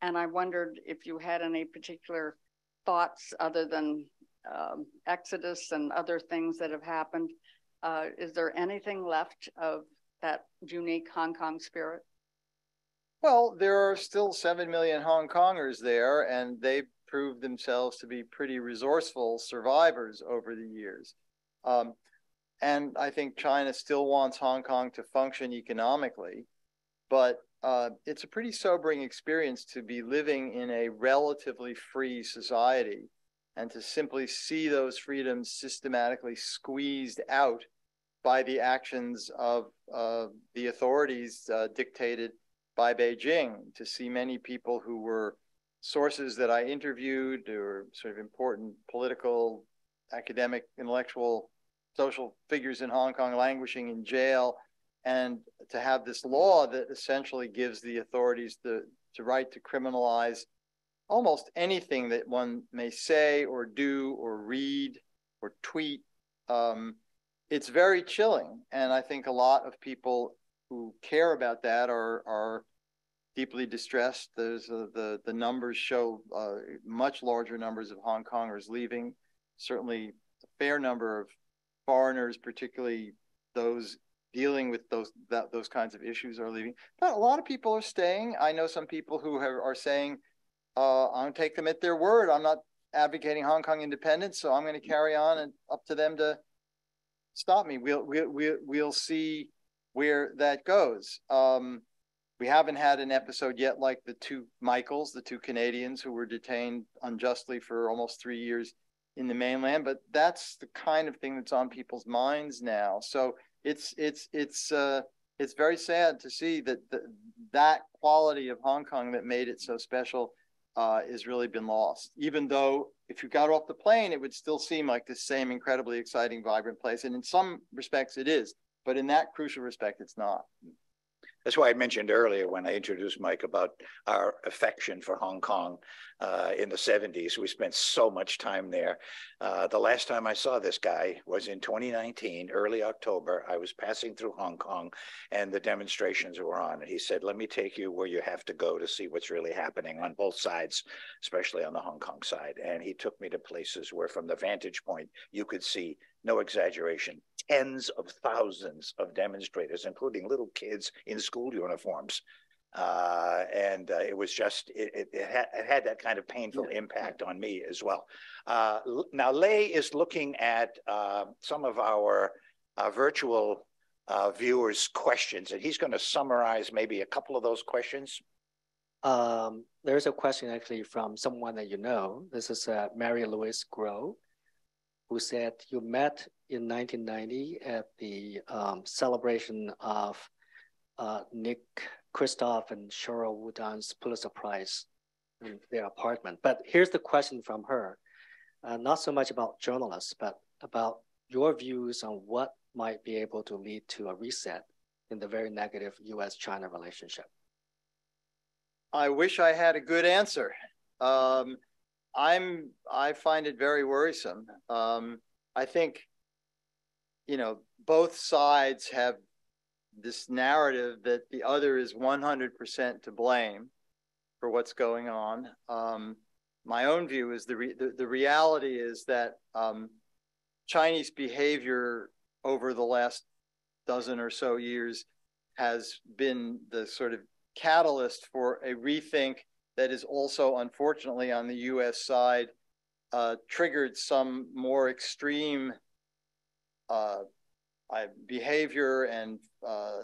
And I wondered if you had any particular thoughts other than um, Exodus and other things that have happened. Uh, is there anything left of that unique Hong Kong spirit? Well, there are still 7 million Hong Kongers there, and they've proved themselves to be pretty resourceful survivors over the years. Um, and I think China still wants Hong Kong to function economically, but uh, it's a pretty sobering experience to be living in a relatively free society and to simply see those freedoms systematically squeezed out by the actions of uh, the authorities uh, dictated by Beijing. To see many people who were sources that I interviewed or sort of important political, academic, intellectual, social figures in Hong Kong languishing in jail, and to have this law that essentially gives the authorities the, the right to criminalize almost anything that one may say or do or read or tweet. Um, it's very chilling. And I think a lot of people who care about that are, are deeply distressed. There's a, the, the numbers show uh, much larger numbers of Hong Kongers leaving, certainly a fair number of foreigners, particularly those dealing with those that, those kinds of issues are leaving. But a lot of people are staying. I know some people who have, are saying, uh, I'm take them at their word. I'm not advocating Hong Kong independence, so I'm going to carry on and up to them to stop me. We'll we'll we'll, we'll see where that goes. Um, we haven't had an episode yet like the two Michaels, the two Canadians who were detained unjustly for almost three years in the mainland, but that's the kind of thing that's on people's minds now. So it's it's it's uh, it's very sad to see that the, that quality of Hong Kong that made it so special uh, has really been lost. Even though if you got off the plane, it would still seem like the same incredibly exciting, vibrant place, and in some respects it is, but in that crucial respect, it's not. That's why I mentioned earlier when I introduced Mike about our affection for Hong Kong uh, in the 70s. We spent so much time there. Uh, the last time I saw this guy was in 2019, early October. I was passing through Hong Kong and the demonstrations were on. And he said, Let me take you where you have to go to see what's really happening on both sides, especially on the Hong Kong side. And he took me to places where, from the vantage point, you could see no exaggeration, tens of thousands of demonstrators, including little kids in school uniforms. Uh, and uh, it was just, it, it, it, had, it, had, that kind of painful impact on me as well. Uh, now, Lei is looking at uh, some of our uh, virtual uh, viewers' questions, and he's going to summarize maybe a couple of those questions. Um, there's a question actually from someone that you know. This is Mary Louise Grow who said you met in 1990 at the um, celebration of uh, Nick Kristof and Sheryl WuDunn's Pulitzer Prize in their apartment. But here's the question from her, uh, not so much about journalists, but about your views on what might be able to lead to a reset in the very negative U.S.-China relationship. I wish I had a good answer. Um, I'm I find it very worrisome. Um, I think, you know, both sides have this narrative that the other is 100% to blame for what's going on. Um, my own view is the, re- the, the reality is that um, Chinese behavior over the last dozen or so years has been the sort of catalyst for a rethink that is also, unfortunately, on the U.S. side, uh, triggered some more extreme uh, behavior and, uh,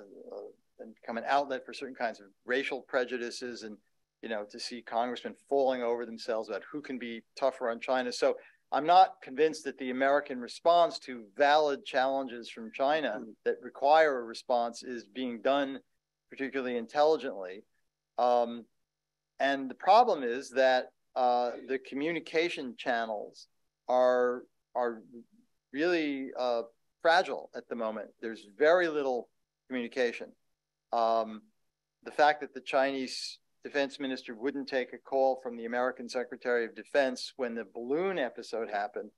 and become an outlet for certain kinds of racial prejudices and you know to see congressmen falling over themselves about who can be tougher on China. So I'm not convinced that the American response to valid challenges from China that require a response is being done particularly intelligently. Um, and the problem is that uh, the communication channels are are really uh, fragile at the moment. There's very little communication. Um, the fact that the Chinese defense minister wouldn't take a call from the American Secretary of Defense when the balloon episode happened,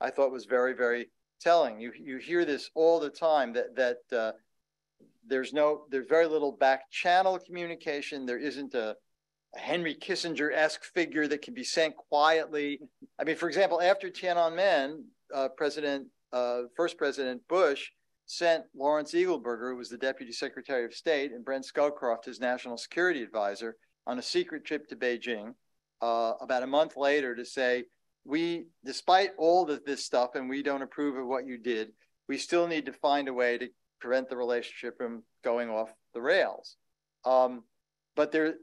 I thought was very, very telling. You you hear this all the time that that uh, there's no there's very little back channel communication. There isn't a a Henry Kissinger-esque figure that can be sent quietly. I mean, for example, after Tiananmen, uh, President, uh, first President Bush sent Lawrence Eagleburger, who was the Deputy Secretary of State, and Brent Scowcroft, his National Security Advisor, on a secret trip to Beijing uh, about a month later to say, we, despite all of this stuff, and we don't approve of what you did, we still need to find a way to prevent the relationship from going off the rails. Um, but there,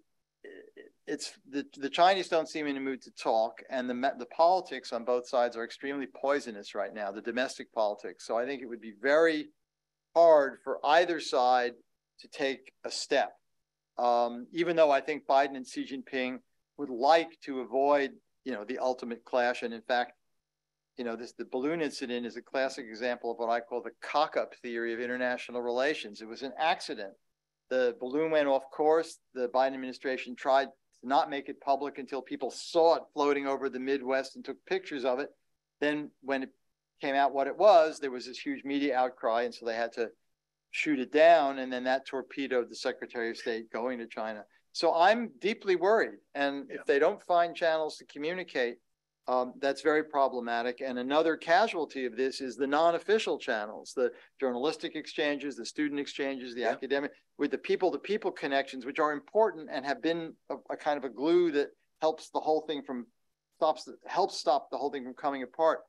it's the, the Chinese don't seem in the mood to talk, and the the politics on both sides are extremely poisonous right now. The domestic politics. So I think it would be very hard for either side to take a step. Um, even though I think Biden and Xi Jinping would like to avoid, you know, the ultimate clash, and in fact, you know, this the balloon incident is a classic example of what I call the cock-up theory of international relations. It was an accident. The balloon went off course. The Biden administration tried not make it public until people saw it floating over the Midwest and took pictures of it. Then, when it came out what it was, there was this huge media outcry, and so they had to shoot it down. And then that torpedoed the Secretary of State going to China. So I'm deeply worried. And yeah. if they don't find channels to communicate, um, that's very problematic. And another casualty of this is the non-official channels, the journalistic exchanges, the student exchanges, the yeah. academic, with the people-to-people connections, which are important and have been a, a, kind of a glue that helps the whole thing from stops, helps stop the whole thing from coming apart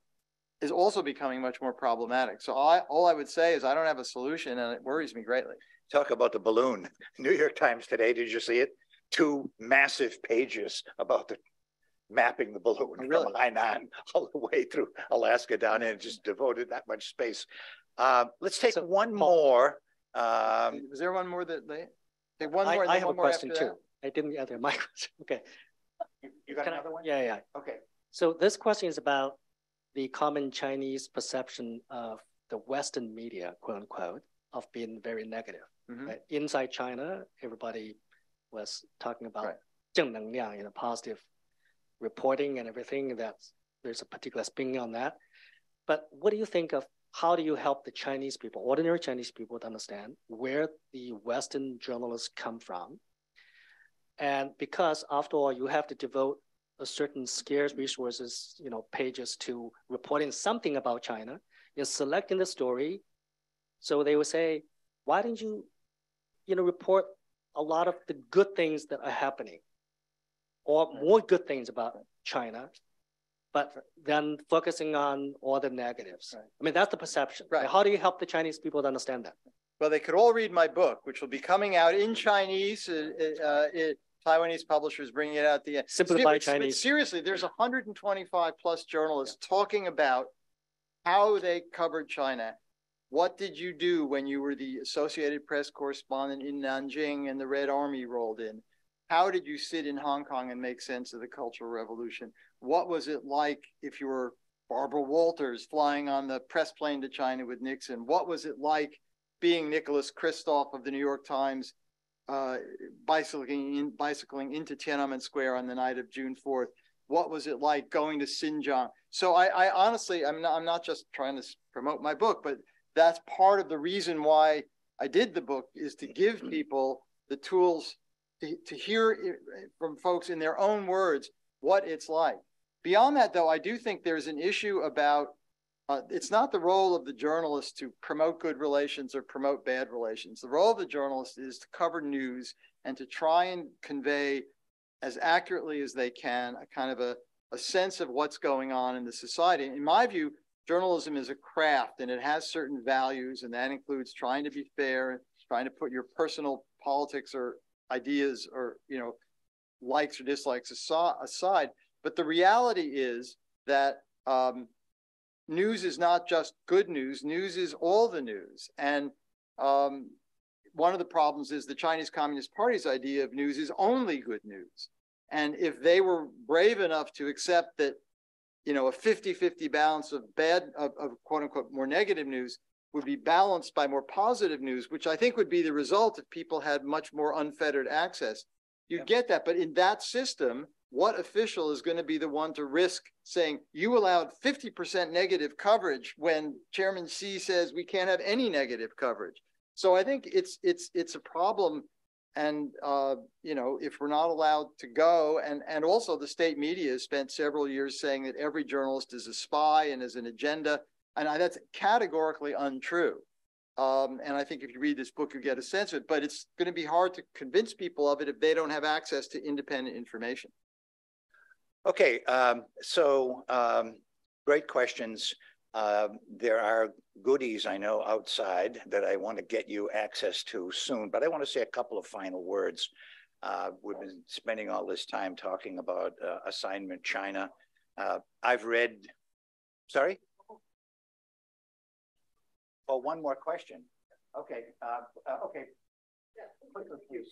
is also becoming much more problematic. So I, all I would say is I don't have a solution and it worries me greatly. Talk about the balloon. New York Times today, did you see it? Two massive pages about the mapping the balloon really? from Hainan all the way through Alaska down and just devoted that much space. Uh, let's take one more. Um, Is there one more that they? Take one I, more. and I then have a one more question after too. I didn't answer my question. Okay. You got Can I- another one? Yeah, yeah. Okay. So this question is about the common Chinese perception of the Western media, quote unquote, of being very negative. Mhm. Right? Inside China, everybody was talking about Right. 正能量, you know, positive reporting and everything. that there's a particular spin on that. But what do you think of how do you help the Chinese people, ordinary Chinese people, to understand where the Western journalists come from? And because after all, you have to devote a certain scarce resources, you know, pages to reporting something about China, in selecting the story. So they would say, why didn't you, you know, report a lot of the good things that are happening or more good things about China, but then focusing on all the negatives. I mean, that's the perception. Right. How do you help the Chinese people to understand that? Well, they could all read my book, which will be coming out in Chinese. Uh, uh, it, Taiwanese publishers bringing it out the end. Simplified But- but Chinese. Seriously, there's 125 plus journalists talking about how they covered China. What did you do when you were the Associated Press correspondent in Nanjing and the Red Army rolled in? How did you sit in Hong Kong and make sense of the Cultural Revolution? What was it like if you were Barbara Walters flying on the press plane to China with Nixon? What was it like being Nicholas Kristof of the New York Times, uh, bicycling in, bicycling into Tiananmen Square on the night of June 4th? What was it like going to Xinjiang? So I, I honestly, I'm not, I'm not just trying to promote my book, but that's part of the reason why I did the book is to give people the tools to, to hear from folks in their own words what it's like. Beyond that, though, I do think there's an issue about uh, it's not the role of the journalist to promote good relations or promote bad relations. The role of the journalist is to cover news and to try and convey as accurately as they can a kind of a, a sense of what's going on in the society. In my view, journalism is a craft and it has certain values, and that includes trying to be fair, trying to put your personal politics or ideas or you know likes or dislikes aside. But the reality is that um, news is not just good news. News is all the news. And um, one of the problems is the Chinese Communist Party's idea of news is only good news. And if they were brave enough to accept that, you know, a 50-50 balance of bad, of, of quote unquote, more negative news would be balanced by more positive news, which I think would be the result if people had much more unfettered access. You get that. But in that system, what official is going to be the one to risk saying you allowed 50% negative coverage when Chairman Xi says we can't have any negative coverage? So I think it's it's it's a problem. And uh, you know, if we're not allowed to go, and and also the state media has spent several years saying that every journalist is a spy and has an agenda, and I, that's categorically untrue. Um, and I think if you read this book, you get a sense of it. But it's going to be hard to convince people of it if they don't have access to independent information. Okay, um, so um, great questions. Um, there are goodies I know outside that I want to get you access to soon, but I want to say a couple of final words. Uh, we've been spending all this time talking about uh, assignment China. Uh, I've read, sorry? Oh, one more question. Okay, uh, uh, okay. Quickly, please.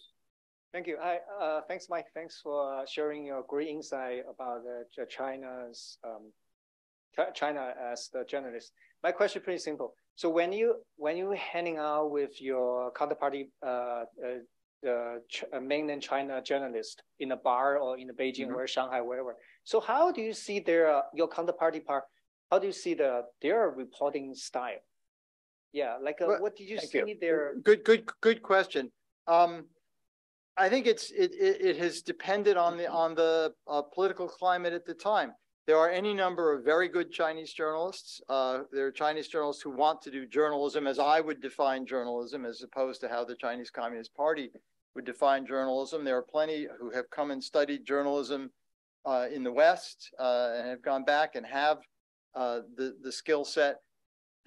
Thank you. I, uh, thanks, Mike. Thanks for sharing your great insight about uh, China's um, China as the journalist. My question is pretty simple. So when you when you hanging out with your counterparty, uh, uh, the Ch- uh, mainland China journalist in a bar or in Beijing Mm-hmm. or Shanghai, wherever. So how do you see their uh, your counterparty part? How do you see the their reporting style? Yeah, like uh, Well, what did you see you. there? Good, good, good question. Um, I think it's it, it it has depended on the on the uh, political climate at the time. There are any number of very good Chinese journalists. Uh, there are Chinese journalists who want to do journalism as I would define journalism, as opposed to how the Chinese Communist Party would define journalism. There are plenty who have come and studied journalism uh, in the West uh, and have gone back and have uh, the, the skill set.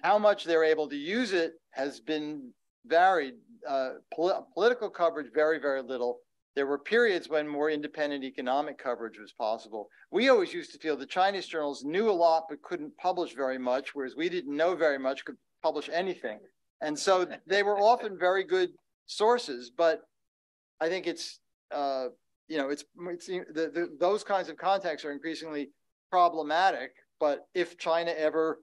How much they're able to use it has been varied. Uh, pol political coverage, very, very little. There were periods when more independent economic coverage was possible. We always used to feel the Chinese journals knew a lot but couldn't publish very much, whereas we didn't know very much, could publish anything. And so they were often very good sources, but I think it's uh, you know it's it's the, the, those kinds of contacts are increasingly problematic. But if China ever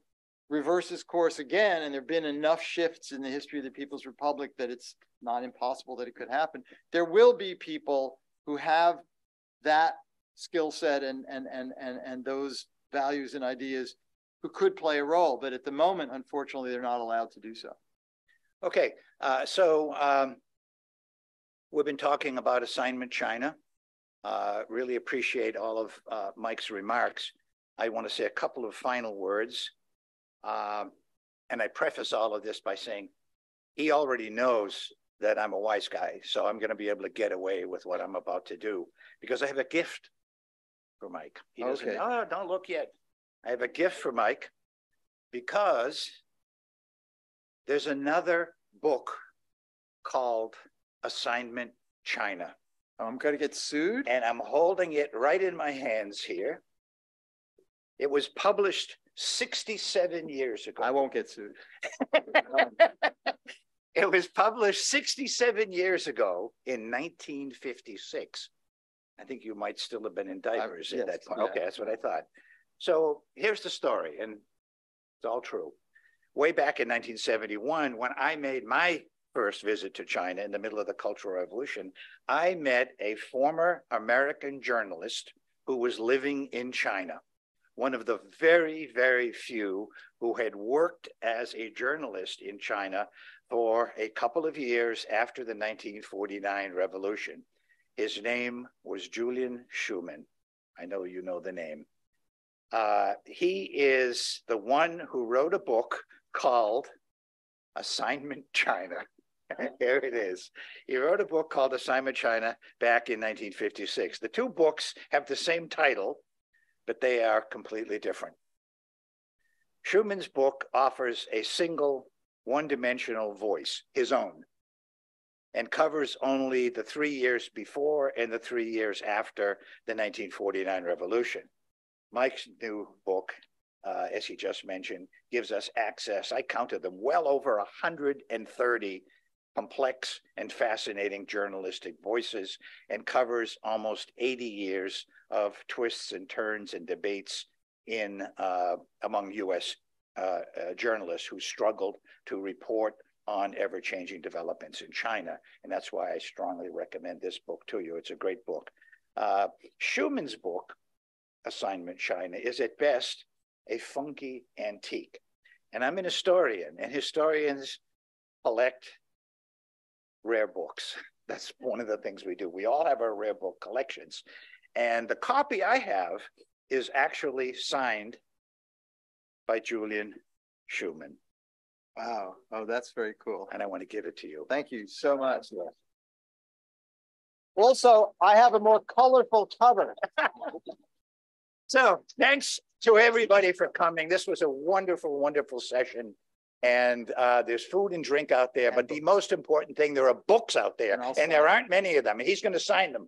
reverses course again, and there've been enough shifts in the history of the People's Republic that it's not impossible that it could happen, there will be people who have that skill set and and and and and those values and ideas who could play a role. But at the moment, unfortunately, they're not allowed to do so. Okay, uh, so um, we've been talking about assignment China. Uh, really appreciate all of uh, Mike's remarks. I want to say a couple of final words. Um, and I preface all of this by saying he already knows that I'm a wise guy, so I'm going to be able to get away with what I'm about to do because I have a gift for Mike. He doesn't, Okay. oh, don't look yet. I have a gift for Mike because there's another book called Assignment China. I'm going to get sued. And I'm holding it right in my hands here. It was published 67 years ago. I won't get sued. it was published 67 years ago in 1956. I think you might still have been in diapers at yes, that point. yeah. Okay, that's what I thought. So here's the story, and it's all true. Way back in 1971, when I made my first visit to China in the middle of the Cultural Revolution, I met a former American journalist who was living in China, one of the very, very few who had worked as a journalist in China for a couple of years after the 1949 revolution. His name was Julian Schuman. I know you know the name. Uh, he is the one who wrote a book called Assignment China. Here it is. He wrote a book called Assignment China back in 1956. The two books have the same title, but they are completely different. Schuman's book offers a single, one dimensional voice, his own, and covers only the three years before and the three years after the 1949 revolution. Mike's new book, uh, as he just mentioned, gives us access. I counted them well over 130 complex and fascinating journalistic voices and covers almost 80 years of twists and turns and debates in uh, among U.S. Uh, uh, journalists who struggled to report on ever-changing developments in China, and that's why I strongly recommend this book to you. It's a great book. Uh, Schuman's book, Assignment China, is at best a funky antique, and I'm an historian, and historians collect rare books. That's one of the things we do. We all have our rare book collections. And the copy I have is actually signed by Julian Schuman. Wow. Oh, that's very cool. And I want to give it to you. Thank you so much. Also, I have a more colorful cover. So thanks to everybody for coming. This was a wonderful, wonderful session. And uh, there's food and drink out there. But the most important thing, there are books out there, I'll and there aren't many of them. He's going to sign them.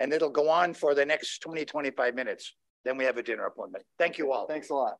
And it'll go on for the next 20, 25 minutes. Then we have a dinner appointment. Thank you all. Thanks a lot.